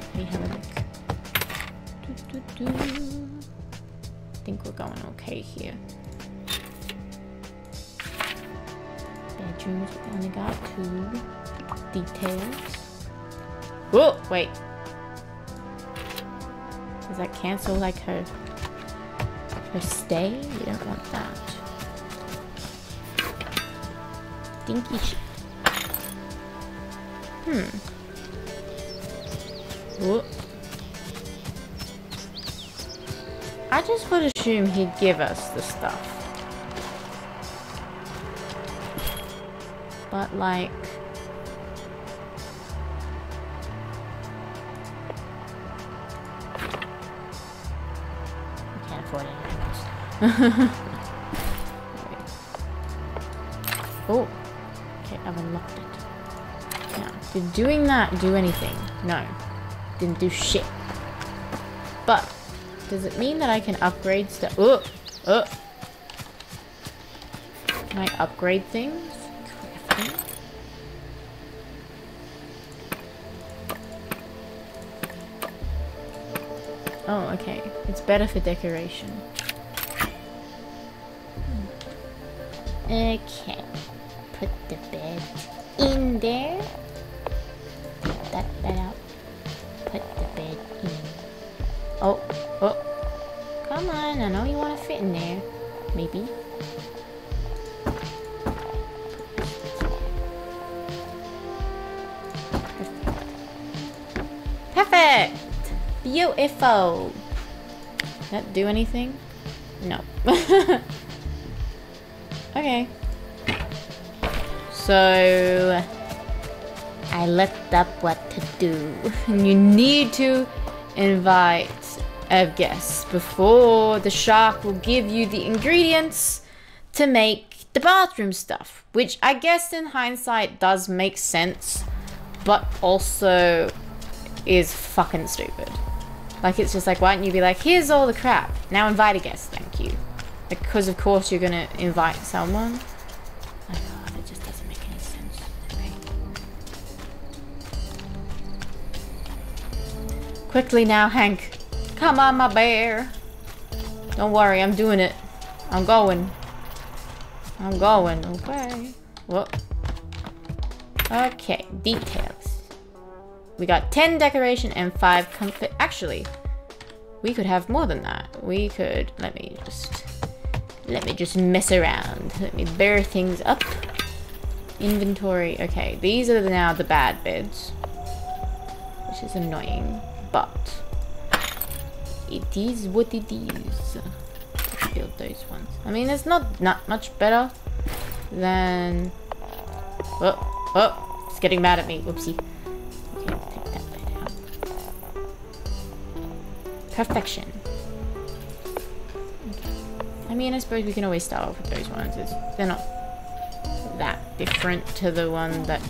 Let me have a look. I think we're going okay here. Bedrooms, we only got two details. Whoa, wait. Does that cancel like her her stay? You don't want that. Dinky. Hmm. Whoa. I just would assume he'd give us the stuff. But like... oh. Okay, I've unlocked it. Now, did doing that do anything? No. Didn't do shit. But, does it mean that I can upgrade stuff? Oh! Oh! Can I upgrade things? Oh, okay. It's better for decoration. Okay. Put the bed in there. Take that bed out. Put the bed in. Oh, oh. Come on, I know you want to fit in there. Maybe. Perfect! Beautiful! That do anything? So... I looked up what to do. And You need to invite a guest before the shark will give you the ingredients to make the bathroom stuff. Which I guess in hindsight does make sense, but also is fucking stupid. Like it's just like, why don't you be like, here's all the crap. Now invite a guest, thank you. Because of course you're gonna invite someone. Quickly now, Hank. Come on, my bear. Don't worry, I'm doing it. I'm going. I'm going, okay. Whoa. Okay, details. We got 10 decoration and 5 comfort. Actually, we could have more than that. We could, let me just, let me just mess around. Let me bear things up. Inventory, okay. These are now the bad beds. Which is annoying, but it is what it is. Build those ones. I mean, it's not, not much better than, oh, oh, it's getting mad at me, whoopsie. Okay, take that bit out. Perfection. Okay. I mean, I suppose we can always start off with those ones. It's, they're not that different to the one that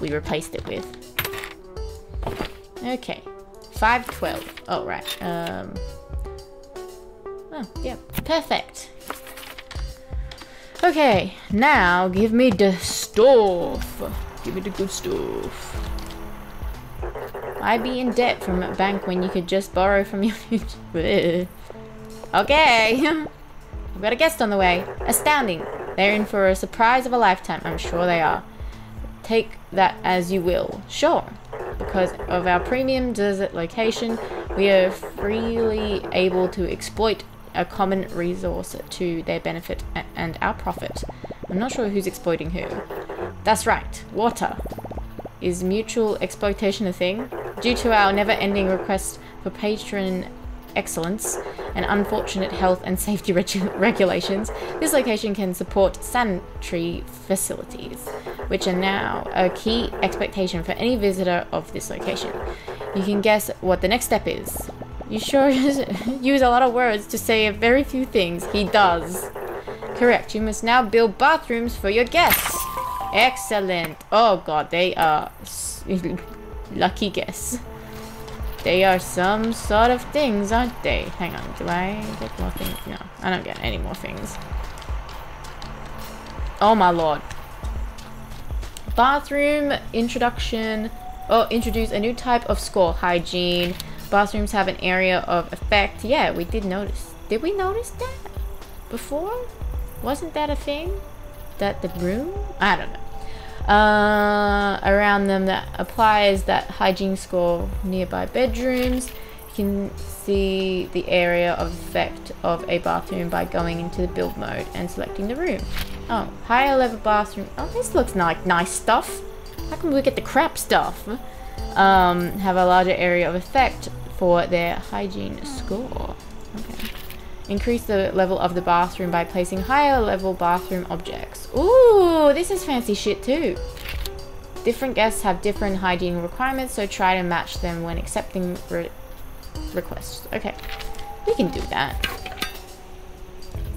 we replaced it with. Okay. 512. Oh, right. Um. Oh, yeah. Perfect. Okay, now give me the stuff. Give me the good stuff. I'd be in debt from a bank when you could just borrow from your future? okay. I've got a guest on the way. Astounding. They're in for a surprise of a lifetime. I'm sure they are. Take that as you will. Sure. Because of our premium desert location, we are freely able to exploit a common resource to their benefit and our profit. I'm not sure who's exploiting who. That's right, water. Is mutual exploitation a thing? Due to our never ending request for patron excellence and unfortunate health and safety regu- regulations, this location can support sanitary facilities, which are now a key expectation for any visitor of this location. You can guess what the next step is. You sure use a lot of words to say a very few things. He does. Correct. You must now build bathrooms for your guests. Excellent. Oh god, they are lucky guess. They are some sort of things, aren't they? Hang on, do I get more things? No, I don't get any more things. Oh my lord. Bathroom introduction. Oh, introduce a new type of score. Hygiene. Bathrooms have an area of effect. Yeah, we did notice. Did we notice that before? Wasn't that a thing? That the room? I don't know uh, around them that applies that hygiene score nearby bedrooms. You can see the area of effect of a bathroom by going into the build mode and selecting the room. Oh, higher level bathroom. Oh, this looks like nice stuff. How can we get the crap stuff? Um, have a larger area of effect for their hygiene score. Okay. Increase the level of the bathroom by placing higher level bathroom objects. Ooh, this is fancy shit too. Different guests have different hygiene requirements, so try to match them when accepting re requests. Okay, we can do that.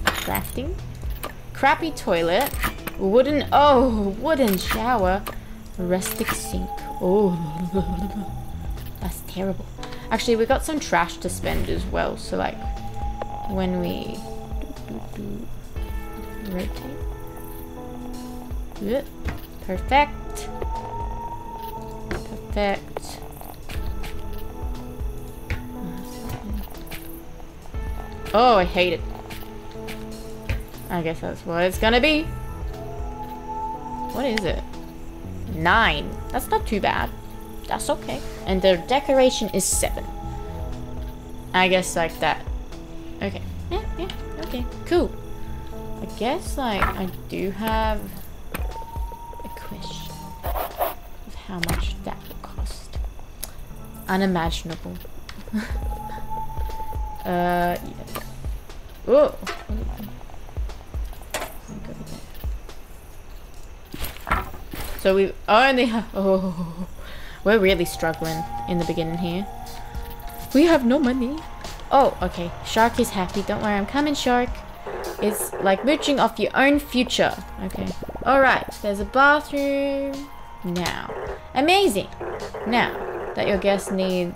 Crafting. Crappy toilet. Wooden, oh, wooden shower. Rustic sink. Oh, that's terrible. Actually, we got some trash to spend as well, so like, when we rotate. Perfect. Perfect. Oh, I hate it. I guess that's what it's gonna be. What is it? Nine. That's not too bad. That's okay. And the decoration is seven. I guess like that Okay. Yeah, yeah, okay. Cool. I guess, like, I do have a question of how much that will cost. Unimaginable. uh, yes. Oh! So we only have- oh, we're really struggling in the beginning here. We have no money. Oh, okay. Shark is happy. Don't worry, I'm coming, Shark. It's like mooching off your own future. Okay. Alright, there's a bathroom. Now. Amazing. Now, that your guest needs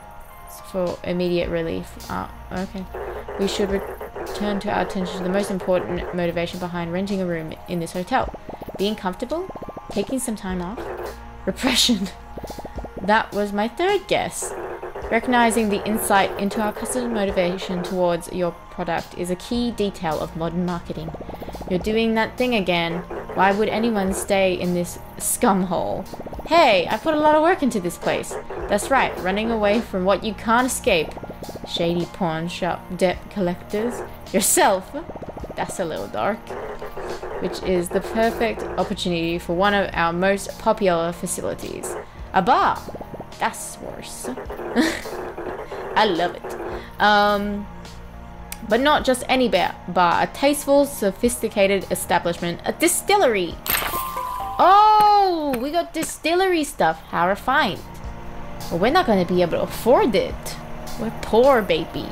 for immediate relief. Oh, okay. We should return to our attention to the most important motivation behind renting a room in this hotel. Being comfortable? Taking some time off? Repression. that was my third guess. Recognizing the insight into our customer motivation towards your product is a key detail of modern marketing. You're doing that thing again. Why would anyone stay in this scum hole? Hey, I put a lot of work into this place. That's right, running away from what you can't escape. Shady pawn shop debt collectors. Yourself. That's a little dark. Which is the perfect opportunity for one of our most popular facilities. A bar. That's worse. I love it. Um, but not just any bar, bar, a tasteful, sophisticated establishment, a distillery. Oh, we got distillery stuff. How refined. Well, we're not going to be able to afford it. We're poor, baby.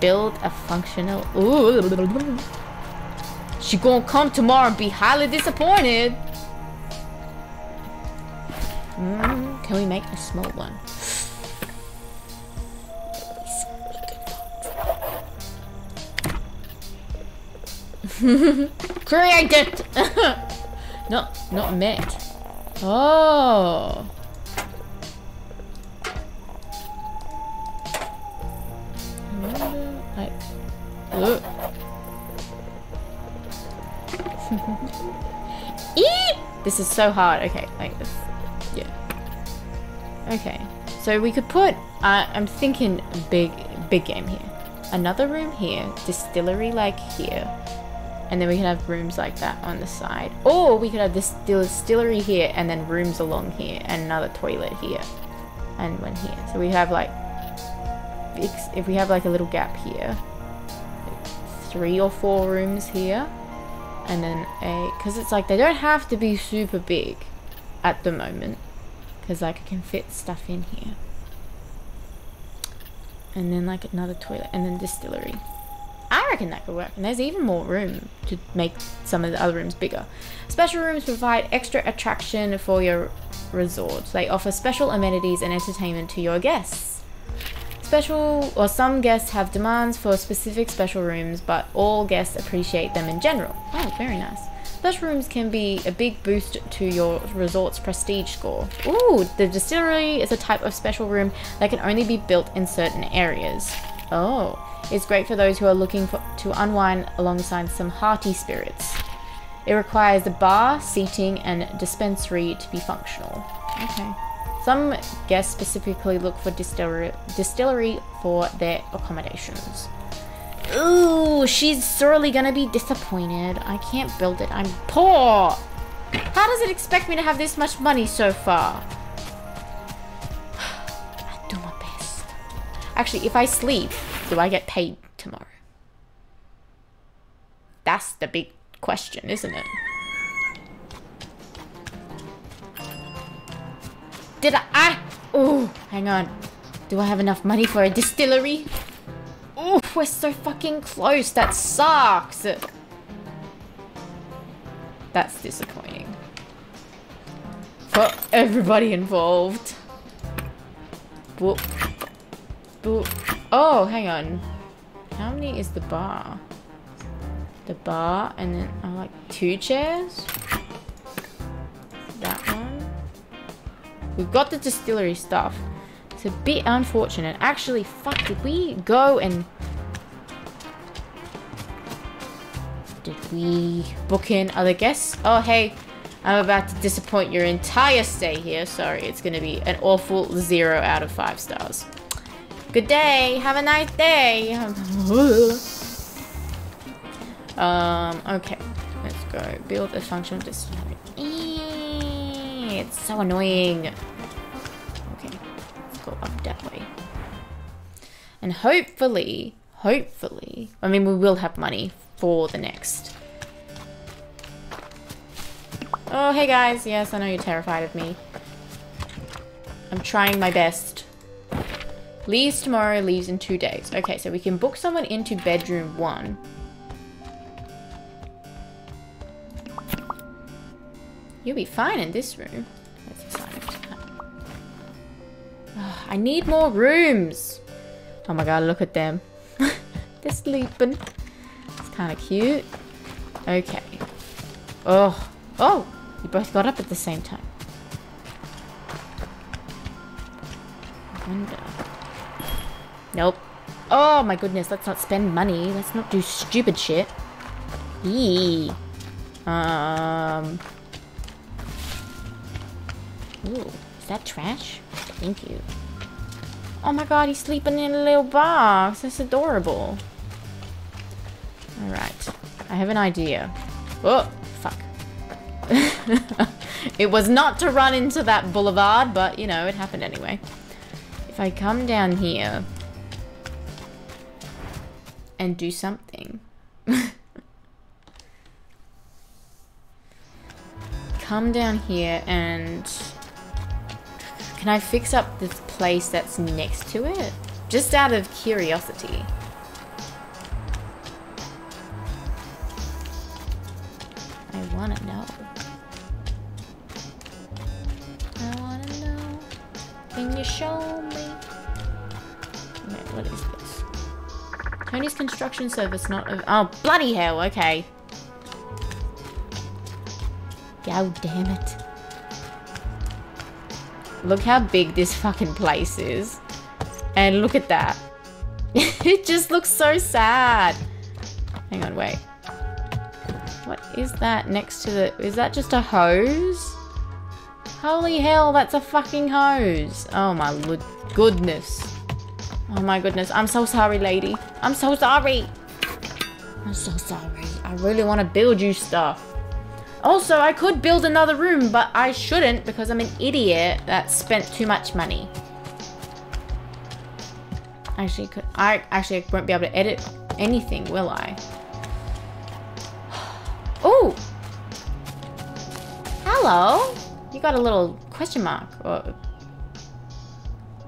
Build a functional... Ooh. She gonna come tomorrow and be highly disappointed. Mm, can we make a small one? Create it! no, not met. Oh. I, Eat! This is so hard. Okay, like so we could put, uh, I'm thinking big, big game here. Another room here, distillery like here, and then we can have rooms like that on the side. Or we could have this distillery here and then rooms along here and another toilet here and one here. So we have like, if we have like a little gap here, three or four rooms here and then a, because it's like they don't have to be super big at the moment because like I can fit stuff in here and then like another toilet and then distillery I reckon that could work. And there's even more room to make some of the other rooms bigger. Special rooms provide extra attraction for your resort. They offer special amenities and entertainment to your guests. Special or some guests have demands for specific special rooms, but all guests appreciate them in general. Oh, very nice. Special rooms can be a big boost to your resort's prestige score. Ooh, the distillery is a type of special room that can only be built in certain areas. Oh, it's great for those who are looking for, to unwind alongside some hearty spirits. It requires a bar, seating, and dispensary to be functional. Okay. Some guests specifically look for distillery, distillery for their accommodations. Ooh, she's surely gonna be disappointed. I can't build it. I'm poor. How does it expect me to have this much money so far? I do my best. Actually, if I sleep, do I get paid tomorrow? That's the big question, isn't it? Did I? I oh, hang on. Do I have enough money for a distillery? Oh, we're so fucking close. That sucks. That's disappointing. For everybody involved. Boop. Boop. Oh, hang on. How many is the bar? The bar and then oh, like two chairs? That one. We've got the distillery stuff. It's a bit unfortunate. Actually, fuck, did we go and... Did we book in other guests? Oh, hey, I'm about to disappoint your entire stay here. Sorry, it's going to be an awful zero out of five stars. Good day. Have a nice day. um, okay. Let's go. Build a functional distillery. It's so annoying go up that way. And hopefully, hopefully, I mean, we will have money for the next. Oh, hey guys. Yes, I know you're terrified of me. I'm trying my best. Leaves tomorrow, leaves in two days. Okay, so we can book someone into bedroom one. You'll be fine in this room. I need more rooms. Oh my god, look at them. They're sleeping. It's kind of cute. Okay. Oh. Oh! You both got up at the same time. Wonder. Nope. Oh my goodness, let's not spend money. Let's not do stupid shit. Eee. Um. Ooh, is that trash? Thank you. Oh my god, he's sleeping in a little box. That's adorable. Alright. I have an idea. Oh, fuck. it was not to run into that boulevard, but, you know, it happened anyway. If I come down here and do something. come down here and can I fix up this place that's next to it? Just out of curiosity. I want to know. I want to know. Can you show me? Wait, what is this? Tony's construction service not... Oh, bloody hell, okay. God damn it. Look how big this fucking place is. And look at that. it just looks so sad. Hang on, wait. What is that next to the... Is that just a hose? Holy hell, that's a fucking hose. Oh my goodness. Oh my goodness. I'm so sorry, lady. I'm so sorry. I'm so sorry. I really want to build you stuff. Also, I could build another room, but I shouldn't because I'm an idiot that spent too much money. Actually, could I actually won't be able to edit anything, will I? Oh! Hello! You got a little question mark.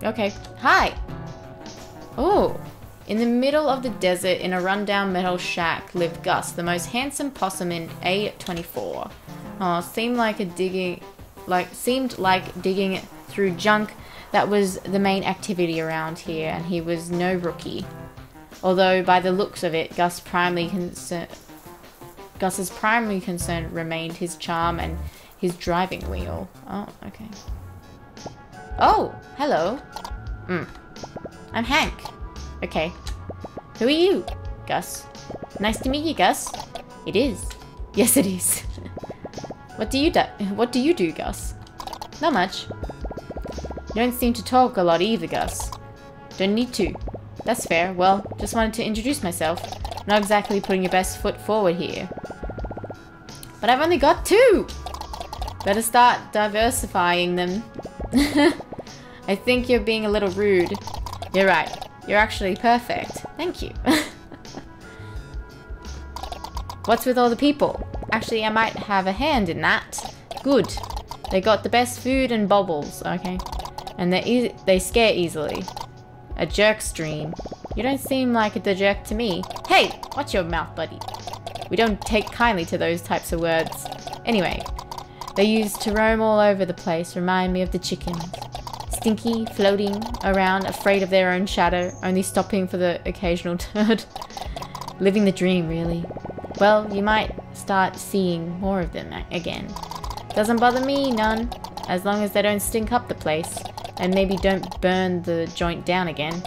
Okay. Hi! Oh! In the middle of the desert, in a rundown metal shack, lived Gus, the most handsome possum in A24. Oh, seemed like a digging, like seemed like digging through junk that was the main activity around here, and he was no rookie. Although, by the looks of it, Gus primary concern, Gus's primary concern remained his charm and his driving wheel. Oh, okay. Oh, hello. Hmm. I'm Hank. Okay. Who are you? Gus. Nice to meet you, Gus. It is. Yes, it is. what do you do? What do you do, Gus? Not much. You don't seem to talk a lot either, Gus. Don't need to. That's fair. Well, just wanted to introduce myself. Not exactly putting your best foot forward here. But I've only got two! Better start diversifying them. I think you're being a little rude. You're right. You're actually perfect. Thank you. What's with all the people? Actually, I might have a hand in that. Good. They got the best food and bubbles, okay? And they e they scare easily. A jerk stream. You don't seem like a jerk to me. Hey, watch your mouth, buddy. We don't take kindly to those types of words. Anyway, they used to roam all over the place, remind me of the chickens. Stinky, floating around, afraid of their own shadow, only stopping for the occasional turd. Living the dream, really. Well, you might start seeing more of them again. Doesn't bother me, none. As long as they don't stink up the place. And maybe don't burn the joint down again.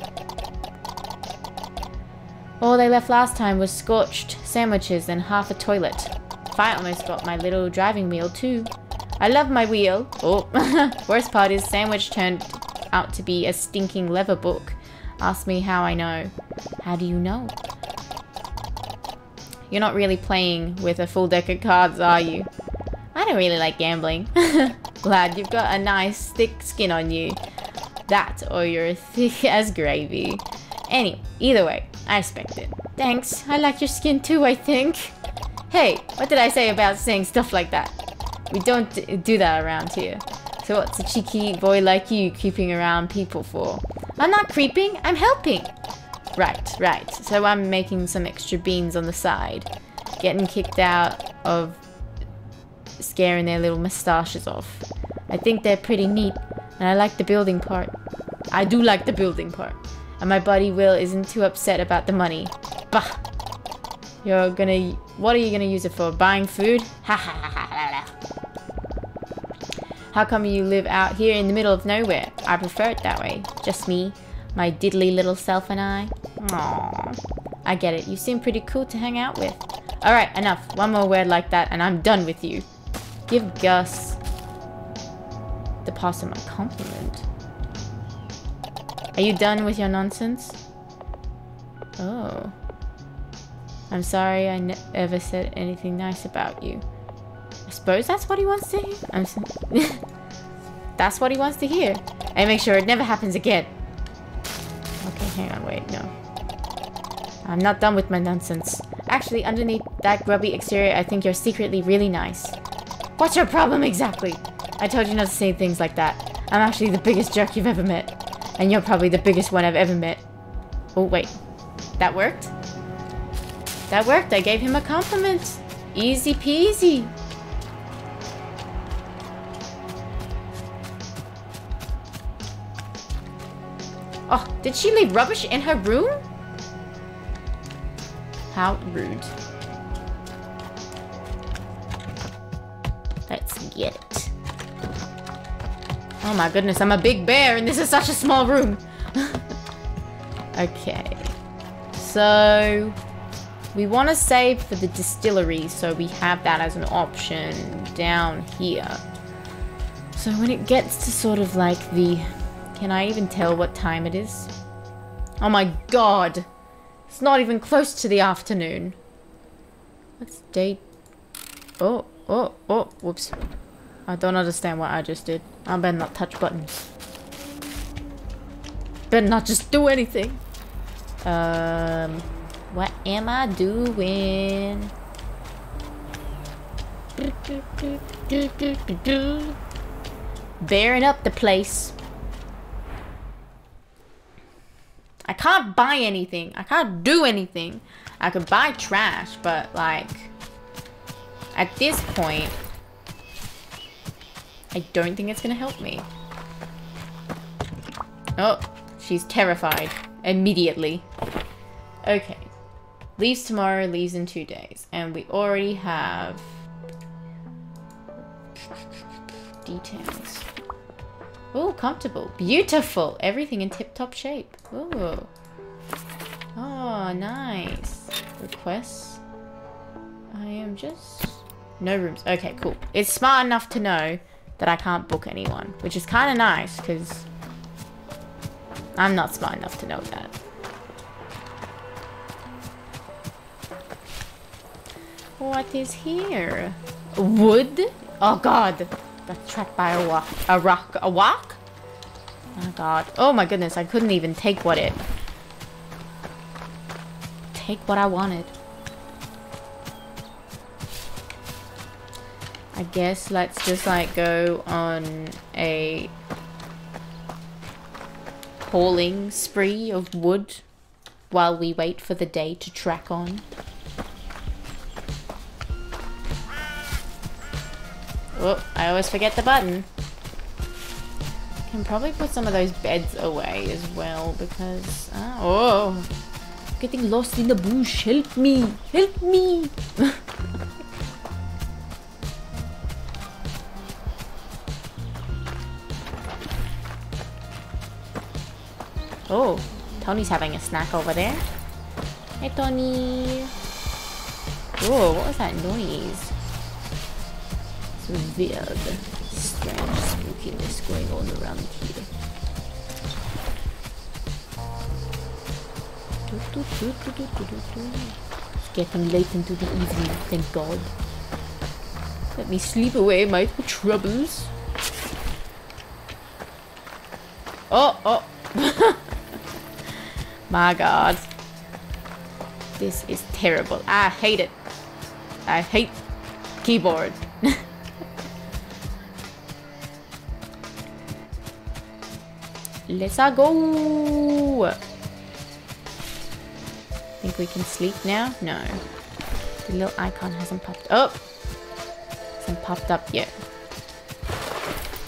All they left last time was scorched sandwiches and half a toilet. I almost got my little driving wheel too. I love my wheel. Oh, worst part is sandwich turned out to be a stinking leather book. Ask me how I know. How do you know? You're not really playing with a full deck of cards, are you? I don't really like gambling. Glad you've got a nice thick skin on you. That or you're thick as gravy. Anyway, either way, I respect it. Thanks, I like your skin too, I think. Hey, what did I say about saying stuff like that? We don't do that around here. So what's a cheeky boy like you creeping around people for? I'm not creeping, I'm helping. Right, right. So I'm making some extra beans on the side. Getting kicked out of scaring their little moustaches off. I think they're pretty neat, and I like the building part. I do like the building part. And my buddy Will isn't too upset about the money. Bah! You're gonna... What are you gonna use it for? Buying food? Ha ha ha ha. How come you live out here in the middle of nowhere? I prefer it that way. Just me, my diddly little self and I. Aww. I get it. You seem pretty cool to hang out with. Alright, enough. One more word like that and I'm done with you. Give Gus the possum a compliment. Are you done with your nonsense? Oh. I'm sorry I never said anything nice about you. I suppose that's what he wants to hear. I'm that's what he wants to hear. And make sure it never happens again. Okay, hang on, wait, no. I'm not done with my nonsense. Actually, underneath that grubby exterior, I think you're secretly really nice. What's your problem exactly? I told you not to say things like that. I'm actually the biggest jerk you've ever met. And you're probably the biggest one I've ever met. Oh, wait. That worked? That worked. I gave him a compliment. Easy peasy. Oh, did she leave rubbish in her room? How rude. Let's get it. Oh my goodness, I'm a big bear and this is such a small room. okay. So, we want to save for the distillery, so we have that as an option down here. So when it gets to sort of like the... Can I even tell what time it is? Oh my god! It's not even close to the afternoon. What's date? Oh, oh, oh, whoops. I don't understand what I just did. I better not touch buttons. Better not just do anything. Um... What am I doing? Bearing up the place. I can't buy anything. I can't do anything. I could buy trash, but like... At this point... I don't think it's gonna help me. Oh, she's terrified. Immediately. Okay. Leaves tomorrow, leaves in two days. And we already have... Details. Oh, comfortable. Beautiful. Everything in tip-top shape. Oh. Oh, nice. Requests. I am just... No rooms. Okay, cool. It's smart enough to know that I can't book anyone. Which is kind of nice, because... I'm not smart enough to know that. What is here? Wood? Oh god. That's trapped by a rock. A rock. A rock? Oh god. Oh my goodness, I couldn't even take what it... Take what I wanted. I guess let's just like go on a hauling spree of wood while we wait for the day to track on. Oh, I always forget the button. Can probably put some of those beds away as well because... Uh, oh! Getting lost in the bush. Help me! Help me! oh, Tony's having a snack over there. Hey, Tony! Oh, what was that noise? Weird, strange spookiness going on around here. It's getting late into the evening, thank God. Let me sleep away my troubles. Oh, oh. my God. This is terrible. I hate it. I hate keyboard. Let's go! Think we can sleep now? No. The little icon hasn't popped up. Hasn't popped up yet.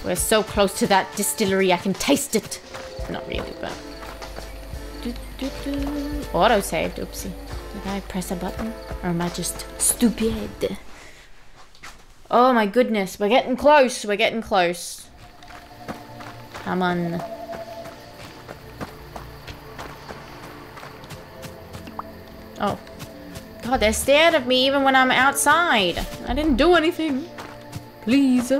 We're so close to that distillery, I can taste it. Not really, but... Auto saved, oopsie. Did I press a button? Or am I just stupid? Oh my goodness, we're getting close, we're getting close. Come on. God, they're scared of me even when I'm outside. I didn't do anything. Please.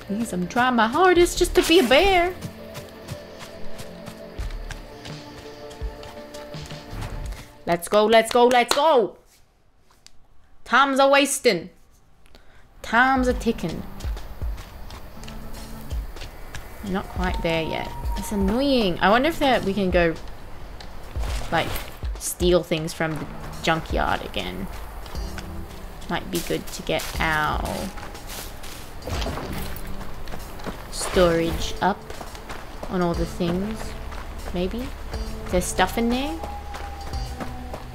Please, I'm trying my hardest just to be a bear. Let's go, let's go, let's go. Time's a wasting. Time's a ticking. I'm not quite there yet. It's annoying. I wonder if that we can go like steal things from the junkyard again. Might be good to get our storage up on all the things. Maybe? There's stuff in there?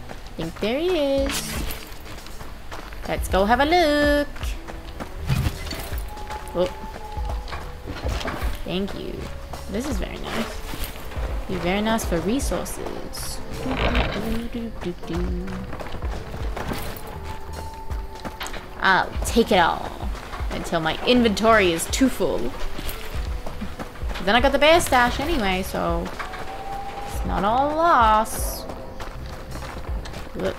I think there is. Let's go have a look. Oh. Thank you. This is very nice. Be very nice for resources. I'll take it all until my inventory is too full. then I got the bear stash anyway, so it's not all loss. Look.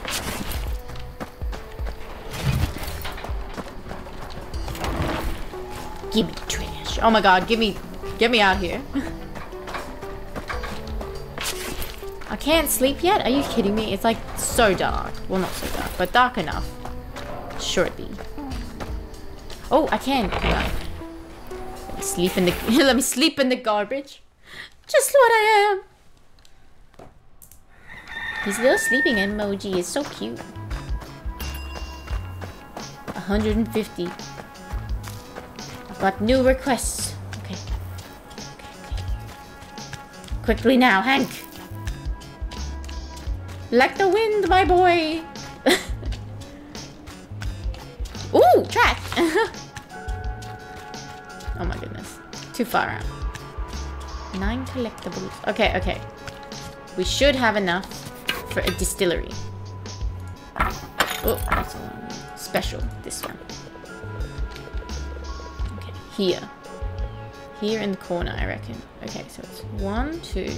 Give me trash. Oh my god, give me, get me out here. I can't sleep yet? Are you kidding me? It's like so dark. Well, not so dark, but dark enough. Sure it be. Oh, I can. Let me sleep in the let me sleep in the garbage. Just what I am. His little sleeping emoji is so cute. 150. I've got new requests. Okay. Okay. Quickly now, Hank. Like the wind, my boy. Ooh, track. oh my goodness. Too far out. Nine collectibles. Okay, okay. We should have enough for a distillery. Oh, that's. Special, this one. Okay, here. Here in the corner, I reckon. Okay, so it's one, two.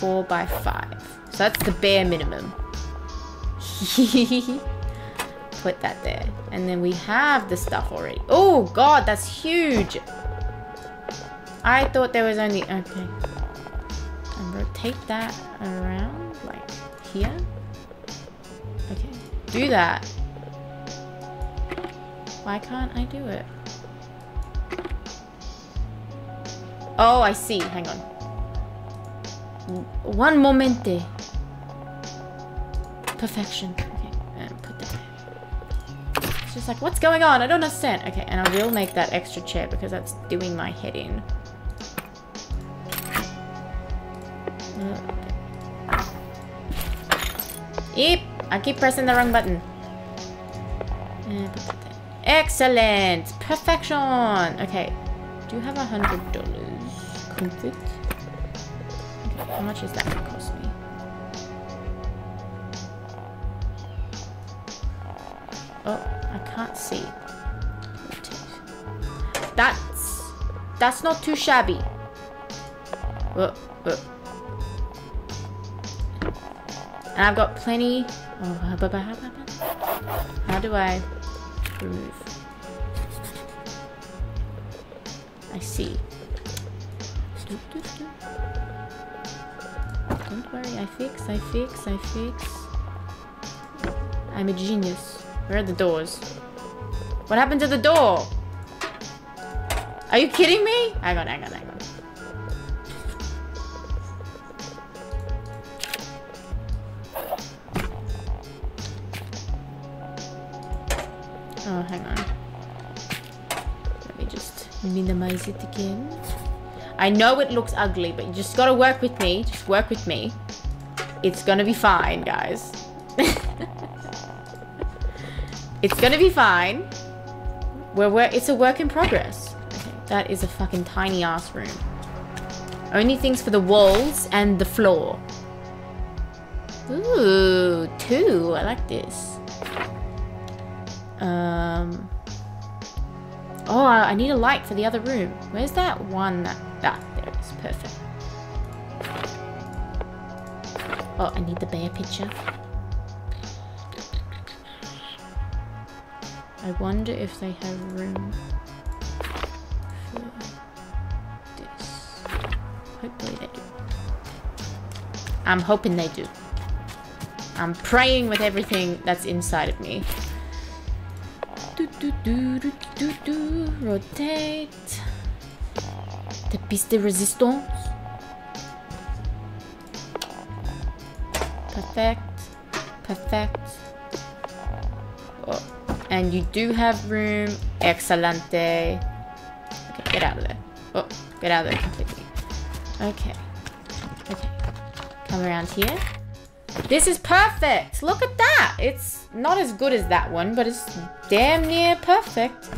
Four by five. So that's the bare minimum. Put that there. And then we have the stuff already. Oh, God, that's huge. I thought there was only... Okay. And rotate that around, like here. Okay. Do that. Why can't I do it? Oh, I see. Hang on. One momente. Perfection. Okay, and put that there. It's just like, what's going on? I don't understand. Okay, and I will make that extra chair because that's doing my head in. Uh, yep, I keep pressing the wrong button. Excellent! Perfection! Okay, do you have a hundred dollars? Comfort? How much is that gonna cost me? Oh, I can't see. That's... That's not too shabby. Oh, oh. And I've got plenty... Oh, how do I? I see. I fix, I fix, I fix. I'm a genius. Where are the doors? What happened to the door? Are you kidding me? Hang on, hang on, hang on. Oh, hang on. Let me just minimize it again. I know it looks ugly, but you just gotta work with me. Just work with me. It's gonna be fine, guys. it's gonna be fine. We're, we're, it's a work in progress. That is a fucking tiny ass room. Only things for the walls and the floor. Ooh, two. I like this. Um. Oh, I need a light for the other room. Where's that one? That, ah, there it is. Perfect. Oh, I need the bear picture. I wonder if they have room for this. Hopefully they do. I'm hoping they do. I'm praying with everything that's inside of me. Do, do, do, do, do, do. Rotate. The piece de resistance. Perfect. Perfect. Oh. And you do have room. Excelente. Okay, get out of there. Oh, get out of there completely. Okay. Okay. Come around here. This is perfect. Look at that. It's not as good as that one, but it's damn near perfect.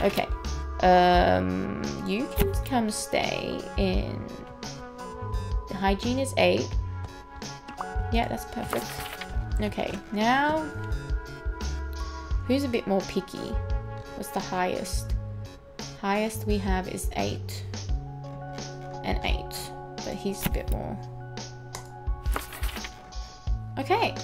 Okay. Um, you can come stay in. The hygiene is 8. Yeah, that's perfect. Okay, now... Who's a bit more picky? What's the highest? Highest we have is 8. And 8. But he's a bit more... Okay.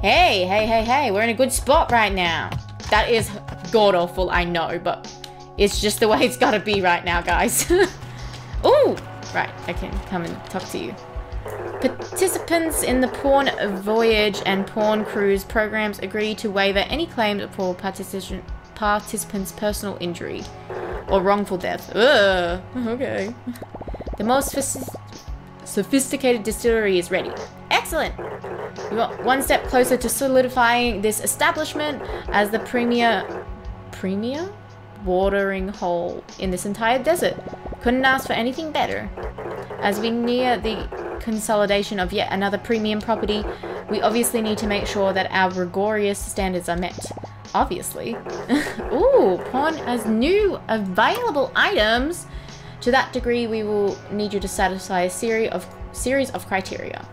Hey, hey, hey, hey, we're in a good spot right now. That is god awful, I know, but it's just the way it's gotta be right now, guys. Ooh! Right, I can come and talk to you. Participants in the Pawn Voyage and Pawn Cruise programs agree to waiver any claims for participant participants' personal injury or wrongful death. Ugh, okay. The most sophisticated distillery is ready. Excellent! We got one step closer to solidifying this establishment as the premier... Premier? Watering hole in this entire desert. Couldn't ask for anything better. As we near the consolidation of yet another premium property, we obviously need to make sure that our rigorous standards are met. Obviously. Ooh, pawn as new available items. To that degree, we will need you to satisfy a series of series of criteria.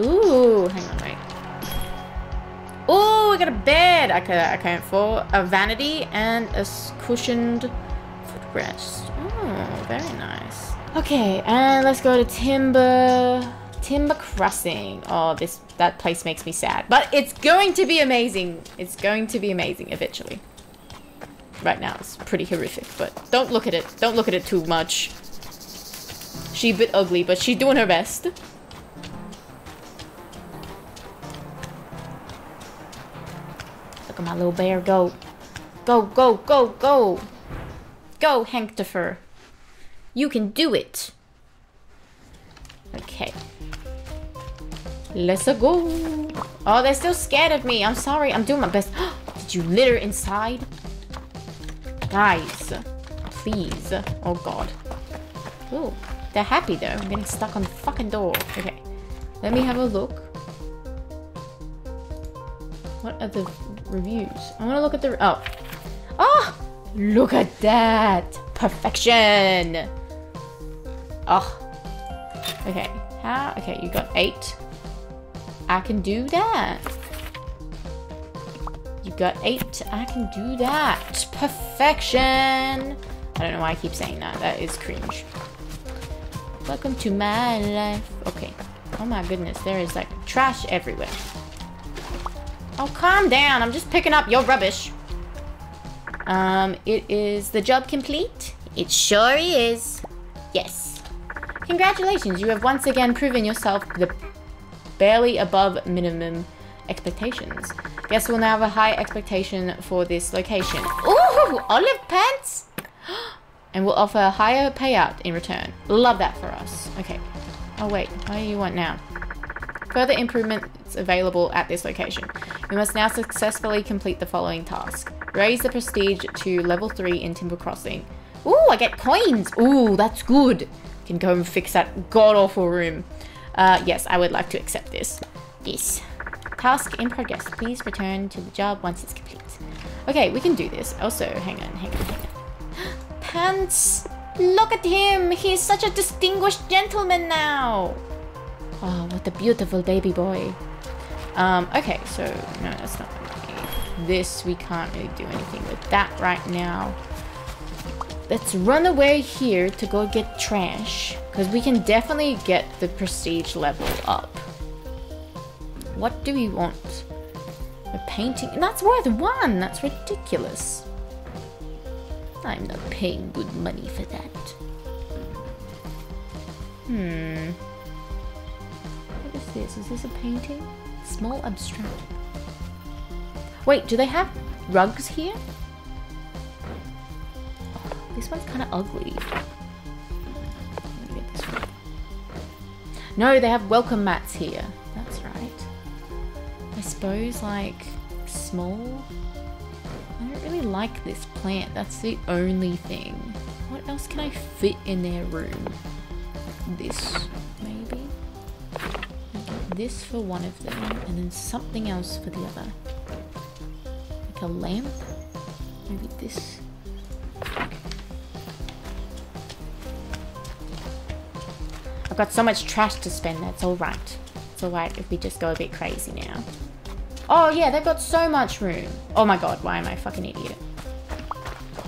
Ooh, hang on, wait. Oh, I got a bed. I can I can't for a vanity and a cushioned footrest. Oh, very nice. Okay, and let's go to Timber Timber Crossing. Oh, this that place makes me sad, but it's going to be amazing. It's going to be amazing eventually. Right now, it's pretty horrific, but don't look at it. Don't look at it too much. She's a bit ugly, but she's doing her best. Look at my little bear go. Go, go, go, go. Go, Hanktifer. You can do it. Okay. Let's go. Oh, they're still scared of me. I'm sorry. I'm doing my best. Did you litter inside? Guys, please. Oh, God. Ooh, they're happy, though. I'm getting stuck on the fucking door. Okay. Let me have a look. What are the reviews? I want to look at the... Oh. Oh! Look at that! Perfection! Oh. Okay. How? Okay, you got eight. I can do that. You got eight. I can do that. Perfection! I don't know why I keep saying that. That is cringe. Welcome to my life. Okay. Oh my goodness. There is like trash everywhere. Oh, calm down. I'm just picking up your rubbish. Um, it is the job complete? It sure is. Yes. Congratulations, you have once again proven yourself the barely above minimum expectations. Guess we'll now have a high expectation for this location. Ooh, olive pants! and we'll offer a higher payout in return. Love that for us. Okay. Oh wait, what do you want now? Further improvements available at this location. You must now successfully complete the following task. Raise the prestige to level 3 in Timber Crossing. Ooh, I get coins! Ooh, that's good. Can go and fix that god-awful room. Uh, yes, I would like to accept this. Yes. Task in progress. Please return to the job once it's complete. Okay, we can do this. Also, hang on, hang on, hang on. Pants! Look at him! He's such a distinguished gentleman now! Oh, what a beautiful baby boy. Um, okay, so, no, that's not This, we can't really do anything with that right now. Let's run away here to go get trash. Because we can definitely get the prestige level up. What do we want? A painting? And that's worth one! That's ridiculous. I'm not paying good money for that. Hmm. Is this? Is this a painting? Small abstract. Wait, do they have rugs here? This one's kind of ugly. No, they have welcome mats here. That's right. I suppose, like, small? I don't really like this plant. That's the only thing. What else can I fit in their room? This, maybe? This for one of them, and then something else for the other. Like a lamp? Maybe this I've got so much trash to spend, that's alright. It's alright if we just go a bit crazy now. Oh yeah, they've got so much room. Oh my god, why am I fucking idiot?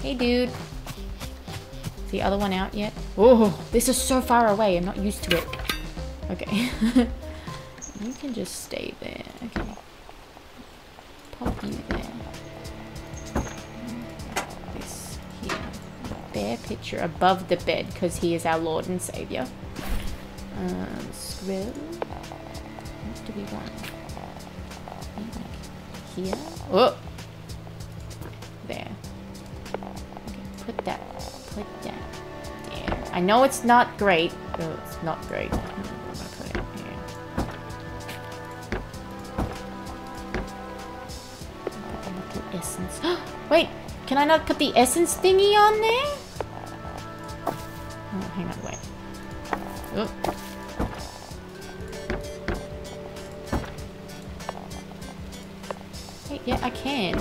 Hey dude. Is the other one out yet? Oh, this is so far away, I'm not used to it. Okay. you can just stay there, okay. Pop you there. This here. Bear picture above the bed because he is our Lord and Savior. Um, scroll. What do we want? Here? Oh! There. Okay, put that. Put that there. I know it's not great. Oh, it's not great. Essence. Wait! Can I not put the essence thingy on there? Oh, hang on, wait. Oh. Wait, yeah, I can.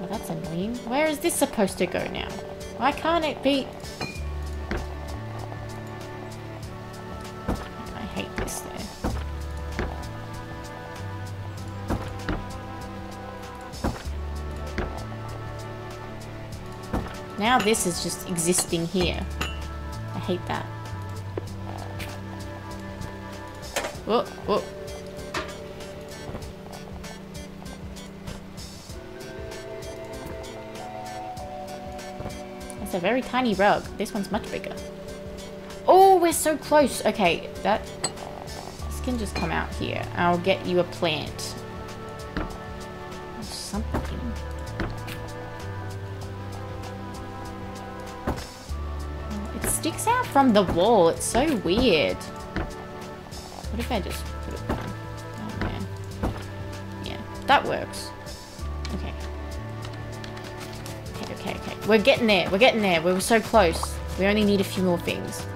Oh, that's annoying. Where is this supposed to go now? Why can't it be... Now this is just existing here. I hate that. Whoa, whoa. It's a very tiny rug. This one's much bigger. Oh, we're so close. Okay, that... This can just come out here. I'll get you a plant. From the wall. It's so weird. What if I just put it down? Oh, man. Yeah, that works. Okay. Okay, okay, okay. We're getting there. We're getting there. We were so close. We only need a few more things.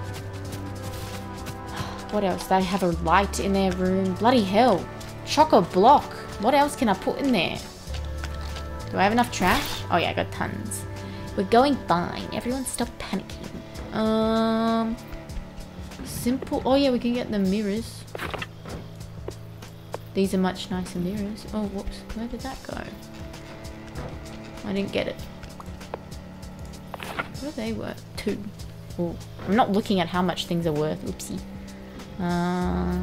What else? They have a light in their room. Bloody hell. Choco block. What else can I put in there? Do I have enough trash? Oh yeah, I got tons. We're going fine. Everyone stop panicking. Um... Simple. Oh yeah, we can get the mirrors. These are much nicer mirrors. Oh, whoops. Where did that go? I didn't get it. What are they worth? Two. Oh, I'm not looking at how much things are worth. Oopsie. Um,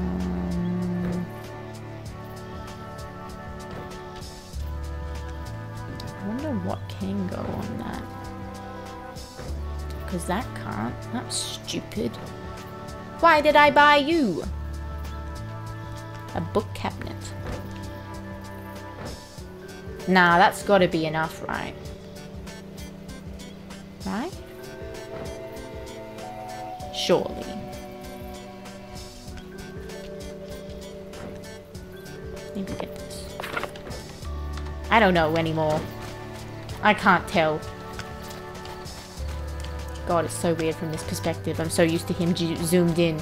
I wonder what can go on that. Because that can't. That's stupid. Why did I buy you? A book cabinet. Nah, that's got to be enough, right? Right? Surely. Maybe get this. I don't know anymore. I can't tell. God, it's so weird from this perspective. I'm so used to him zoomed in.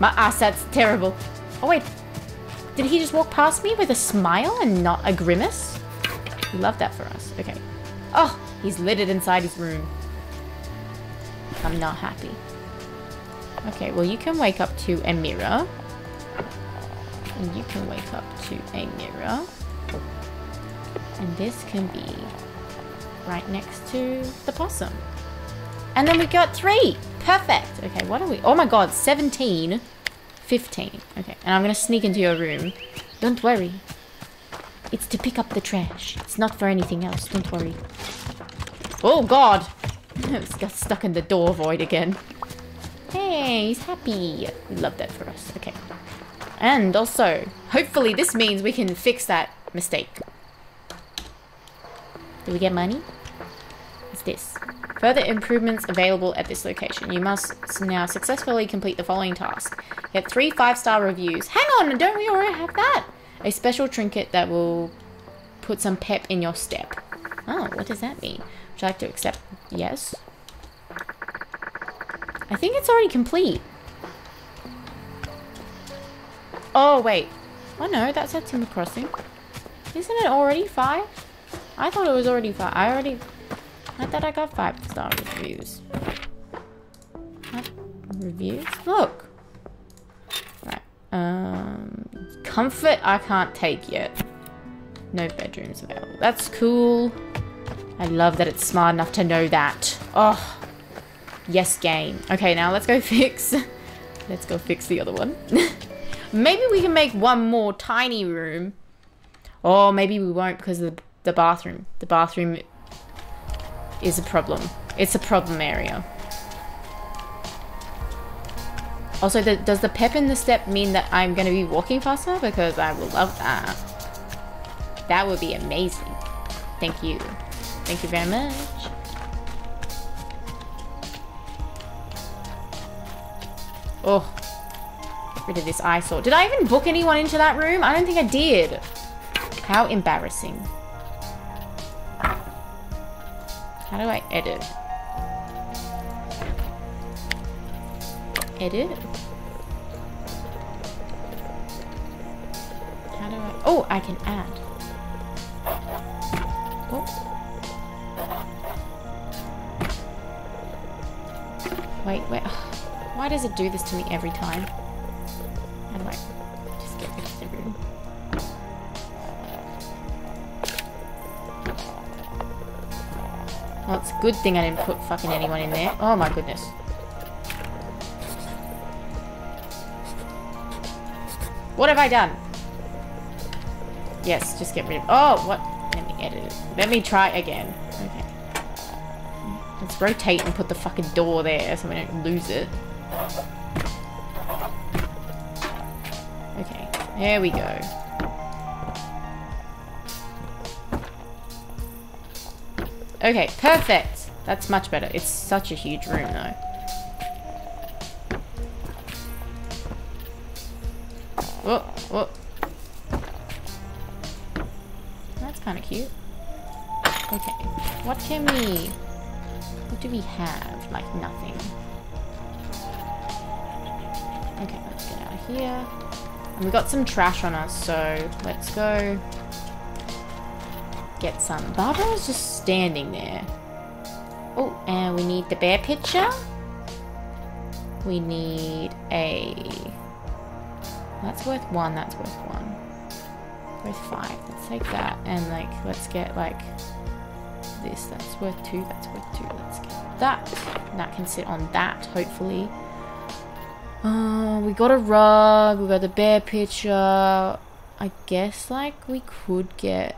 My ass, that's terrible. Oh, wait. Did he just walk past me with a smile and not a grimace? Love that for us. Okay. Oh, he's lit it inside his room. I'm not happy. Okay, well, you can wake up to a mirror. And you can wake up to a mirror. And this can be right next to the possum. And then we got three. Perfect. Okay, what are we? Oh my god, 17. 15. Okay, and I'm to sneak into your room. Don't worry. It's to pick up the trash. It's not for anything else. Don't worry. Oh god. It's got stuck in the door void again. Hey, he's happy. We love that for us. Okay. And also, hopefully this means we can fix that mistake. Do we get money? What's this? Further improvements available at this location. You must now successfully complete the following task. Get three five-star reviews. Hang on, don't we already have that? A special trinket that will put some pep in your step. Oh, what does that mean? Would you like to accept? Yes. I think it's already complete. Oh, wait. Oh, no, that's at Timber Crossing. Isn't it already five? I thought it was already five. I already... I thought I got five star reviews. Reviews? Look! Right. Um... Comfort I can't take yet. No bedrooms available. That's cool. I love that it's smart enough to know that. Oh. Yes, game. Okay, now let's go fix... let's go fix the other one. maybe we can make one more tiny room. Or maybe we won't because of the, the bathroom. The bathroom is a problem. It's a problem area. Also, the, does the pep in the step mean that I'm going to be walking faster? Because I would love that. That would be amazing. Thank you. Thank you very much. Oh. Get rid of this eyesore. Did I even book anyone into that room? I don't think I did. How embarrassing. How do I edit? Edit? How do I... Oh, I can add. Oh. Wait, wait. Why does it do this to me every time? How do Well, it's a good thing I didn't put fucking anyone in there. Oh my goodness. What have I done? Yes, just get rid of... Oh, what? Let me edit it. Let me try again. Okay. Let's rotate and put the fucking door there so we don't lose it. Okay, there we go. Okay, perfect. That's much better. It's such a huge room though. Whoa, whoa. That's kind of cute. Okay, what can we... What do we have? Like nothing. Okay, let's get out of here. And we got some trash on us, so let's go get some. Barbara's just standing there. Oh, and we need the bear picture. We need a... That's worth one, that's worth one. Worth five. Let's take that and like, let's get like this. That's worth two, that's worth two. Let's get that. That can sit on that, hopefully. Uh, we got a rug, we got the bear picture. I guess like we could get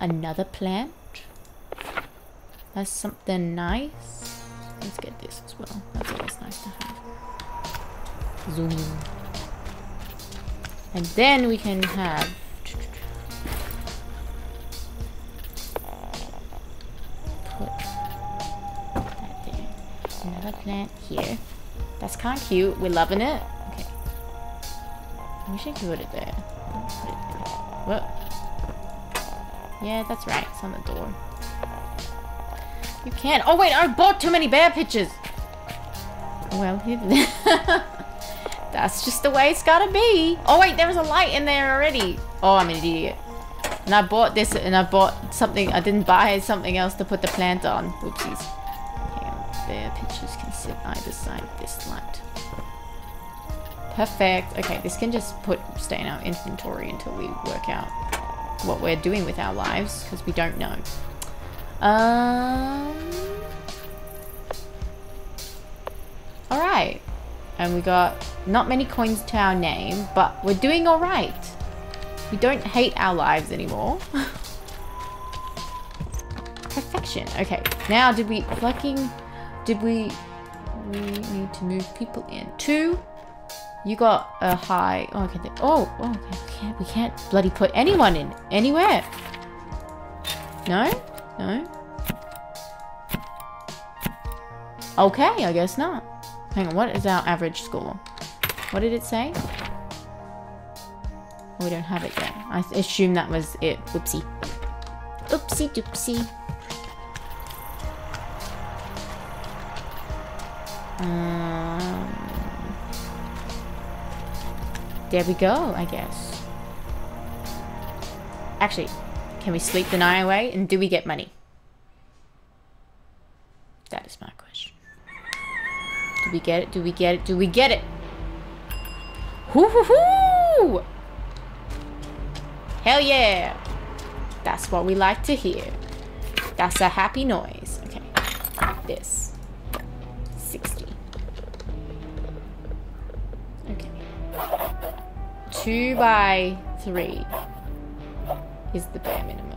another plant. That's something nice. Let's get this as well. That's always nice to have. Zoom. And then we can have put that there. Another plant here. That's kind of cute. We're loving it. Okay. We should put it there. Yeah, that's right. It's on the door. You can't. Oh, wait. I bought too many bear pictures. Well, that's just the way it's gotta be. Oh, wait. There was a light in there already. Oh, I'm an idiot. And I bought this and I bought something. I didn't buy something else to put the plant on. Oopsies. Hang on. Bear pictures can sit either side of this light. Perfect. Okay, this can just put stay in our inventory until we work out what we're doing with our lives because we don't know. Um. All right, and we got not many coins to our name, but we're doing all right. We don't hate our lives anymore. Perfection. Okay, now did we fucking did we we need to move people in two you got a high. Oh, okay. Oh, oh, okay. We can't. We can't bloody put anyone in anywhere. No, no. Okay, I guess not. Hang on. What is our average score? What did it say? Oh, we don't have it yet. I assume that was it. Whoopsie. Oopsie doopsie. Um. There we go, I guess. Actually, can we sleep the night away? And do we get money? That is my question. Do we get it? Do we get it? Do we get it? Hoo hoo hoo! Hell yeah! That's what we like to hear. That's a happy noise. Okay. This. 2 by 3 is the bare minimum.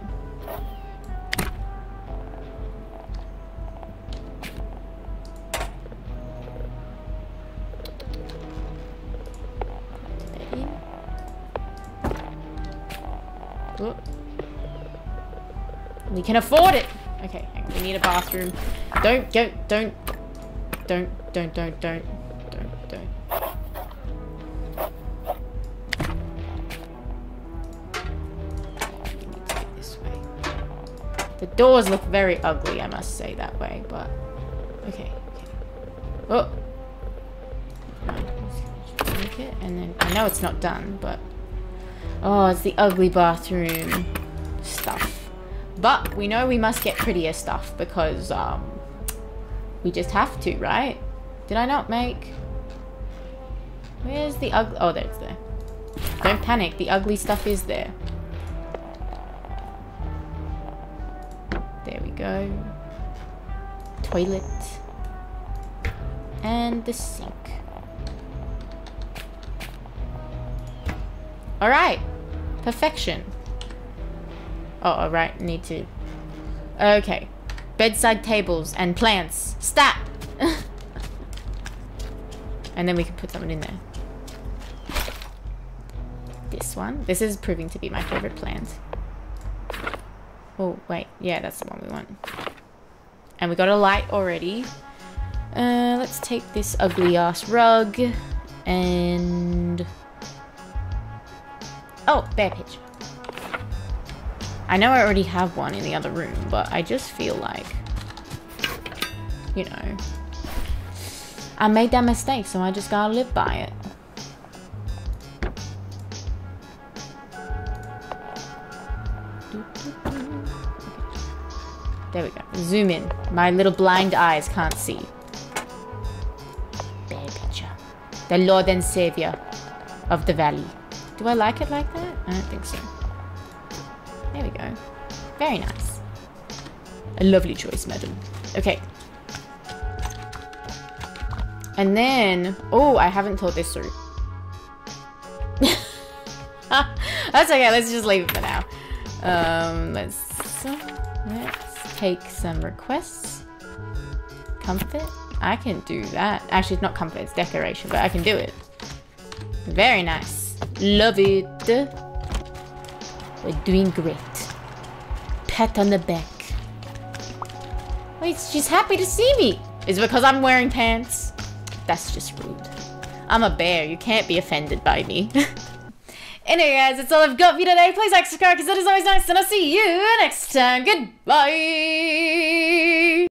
We can afford it! Okay, we need a bathroom. Don't, don't, don't, don't, don't, don't, don't. Doors look very ugly, I must say that way, but okay. okay. Oh. Make it, and then I know it's not done, but oh, it's the ugly bathroom stuff. But we know we must get prettier stuff because um, we just have to, right? Did I not make? Where's the ugly? Oh, there it's there. Don't panic. The ugly stuff is there. Go. Toilet. And the sink. Alright. Perfection. Oh, alright. Need to... Okay. Bedside tables and plants. Stat! and then we can put something in there. This one. This is proving to be my favorite plant. Oh, wait. Yeah, that's the one we want. And we got a light already. Uh, let's take this ugly ass rug and... Oh, bear pitch. I know I already have one in the other room, but I just feel like, you know, I made that mistake, so I just gotta live by it. Zoom in. My little blind eyes can't see. Bear picture. The Lord and Savior of the Valley. Do I like it like that? I don't think so. There we go. Very nice. A lovely choice, madam. Okay. And then... Oh, I haven't thought this through. That's okay, let's just leave it for now. Um, let's... Let's take some requests. Comfort? I can do that. Actually, it's not comfort, it's decoration, but I can do it. Very nice. Love it. We're doing great. Pat on the back. Wait, she's happy to see me. Is it because I'm wearing pants? That's just rude. I'm a bear. You can't be offended by me. anyway, guys, that's all I've got for you today. Please like, subscribe, because it is always nice, and I'll see you next time. Goodbye.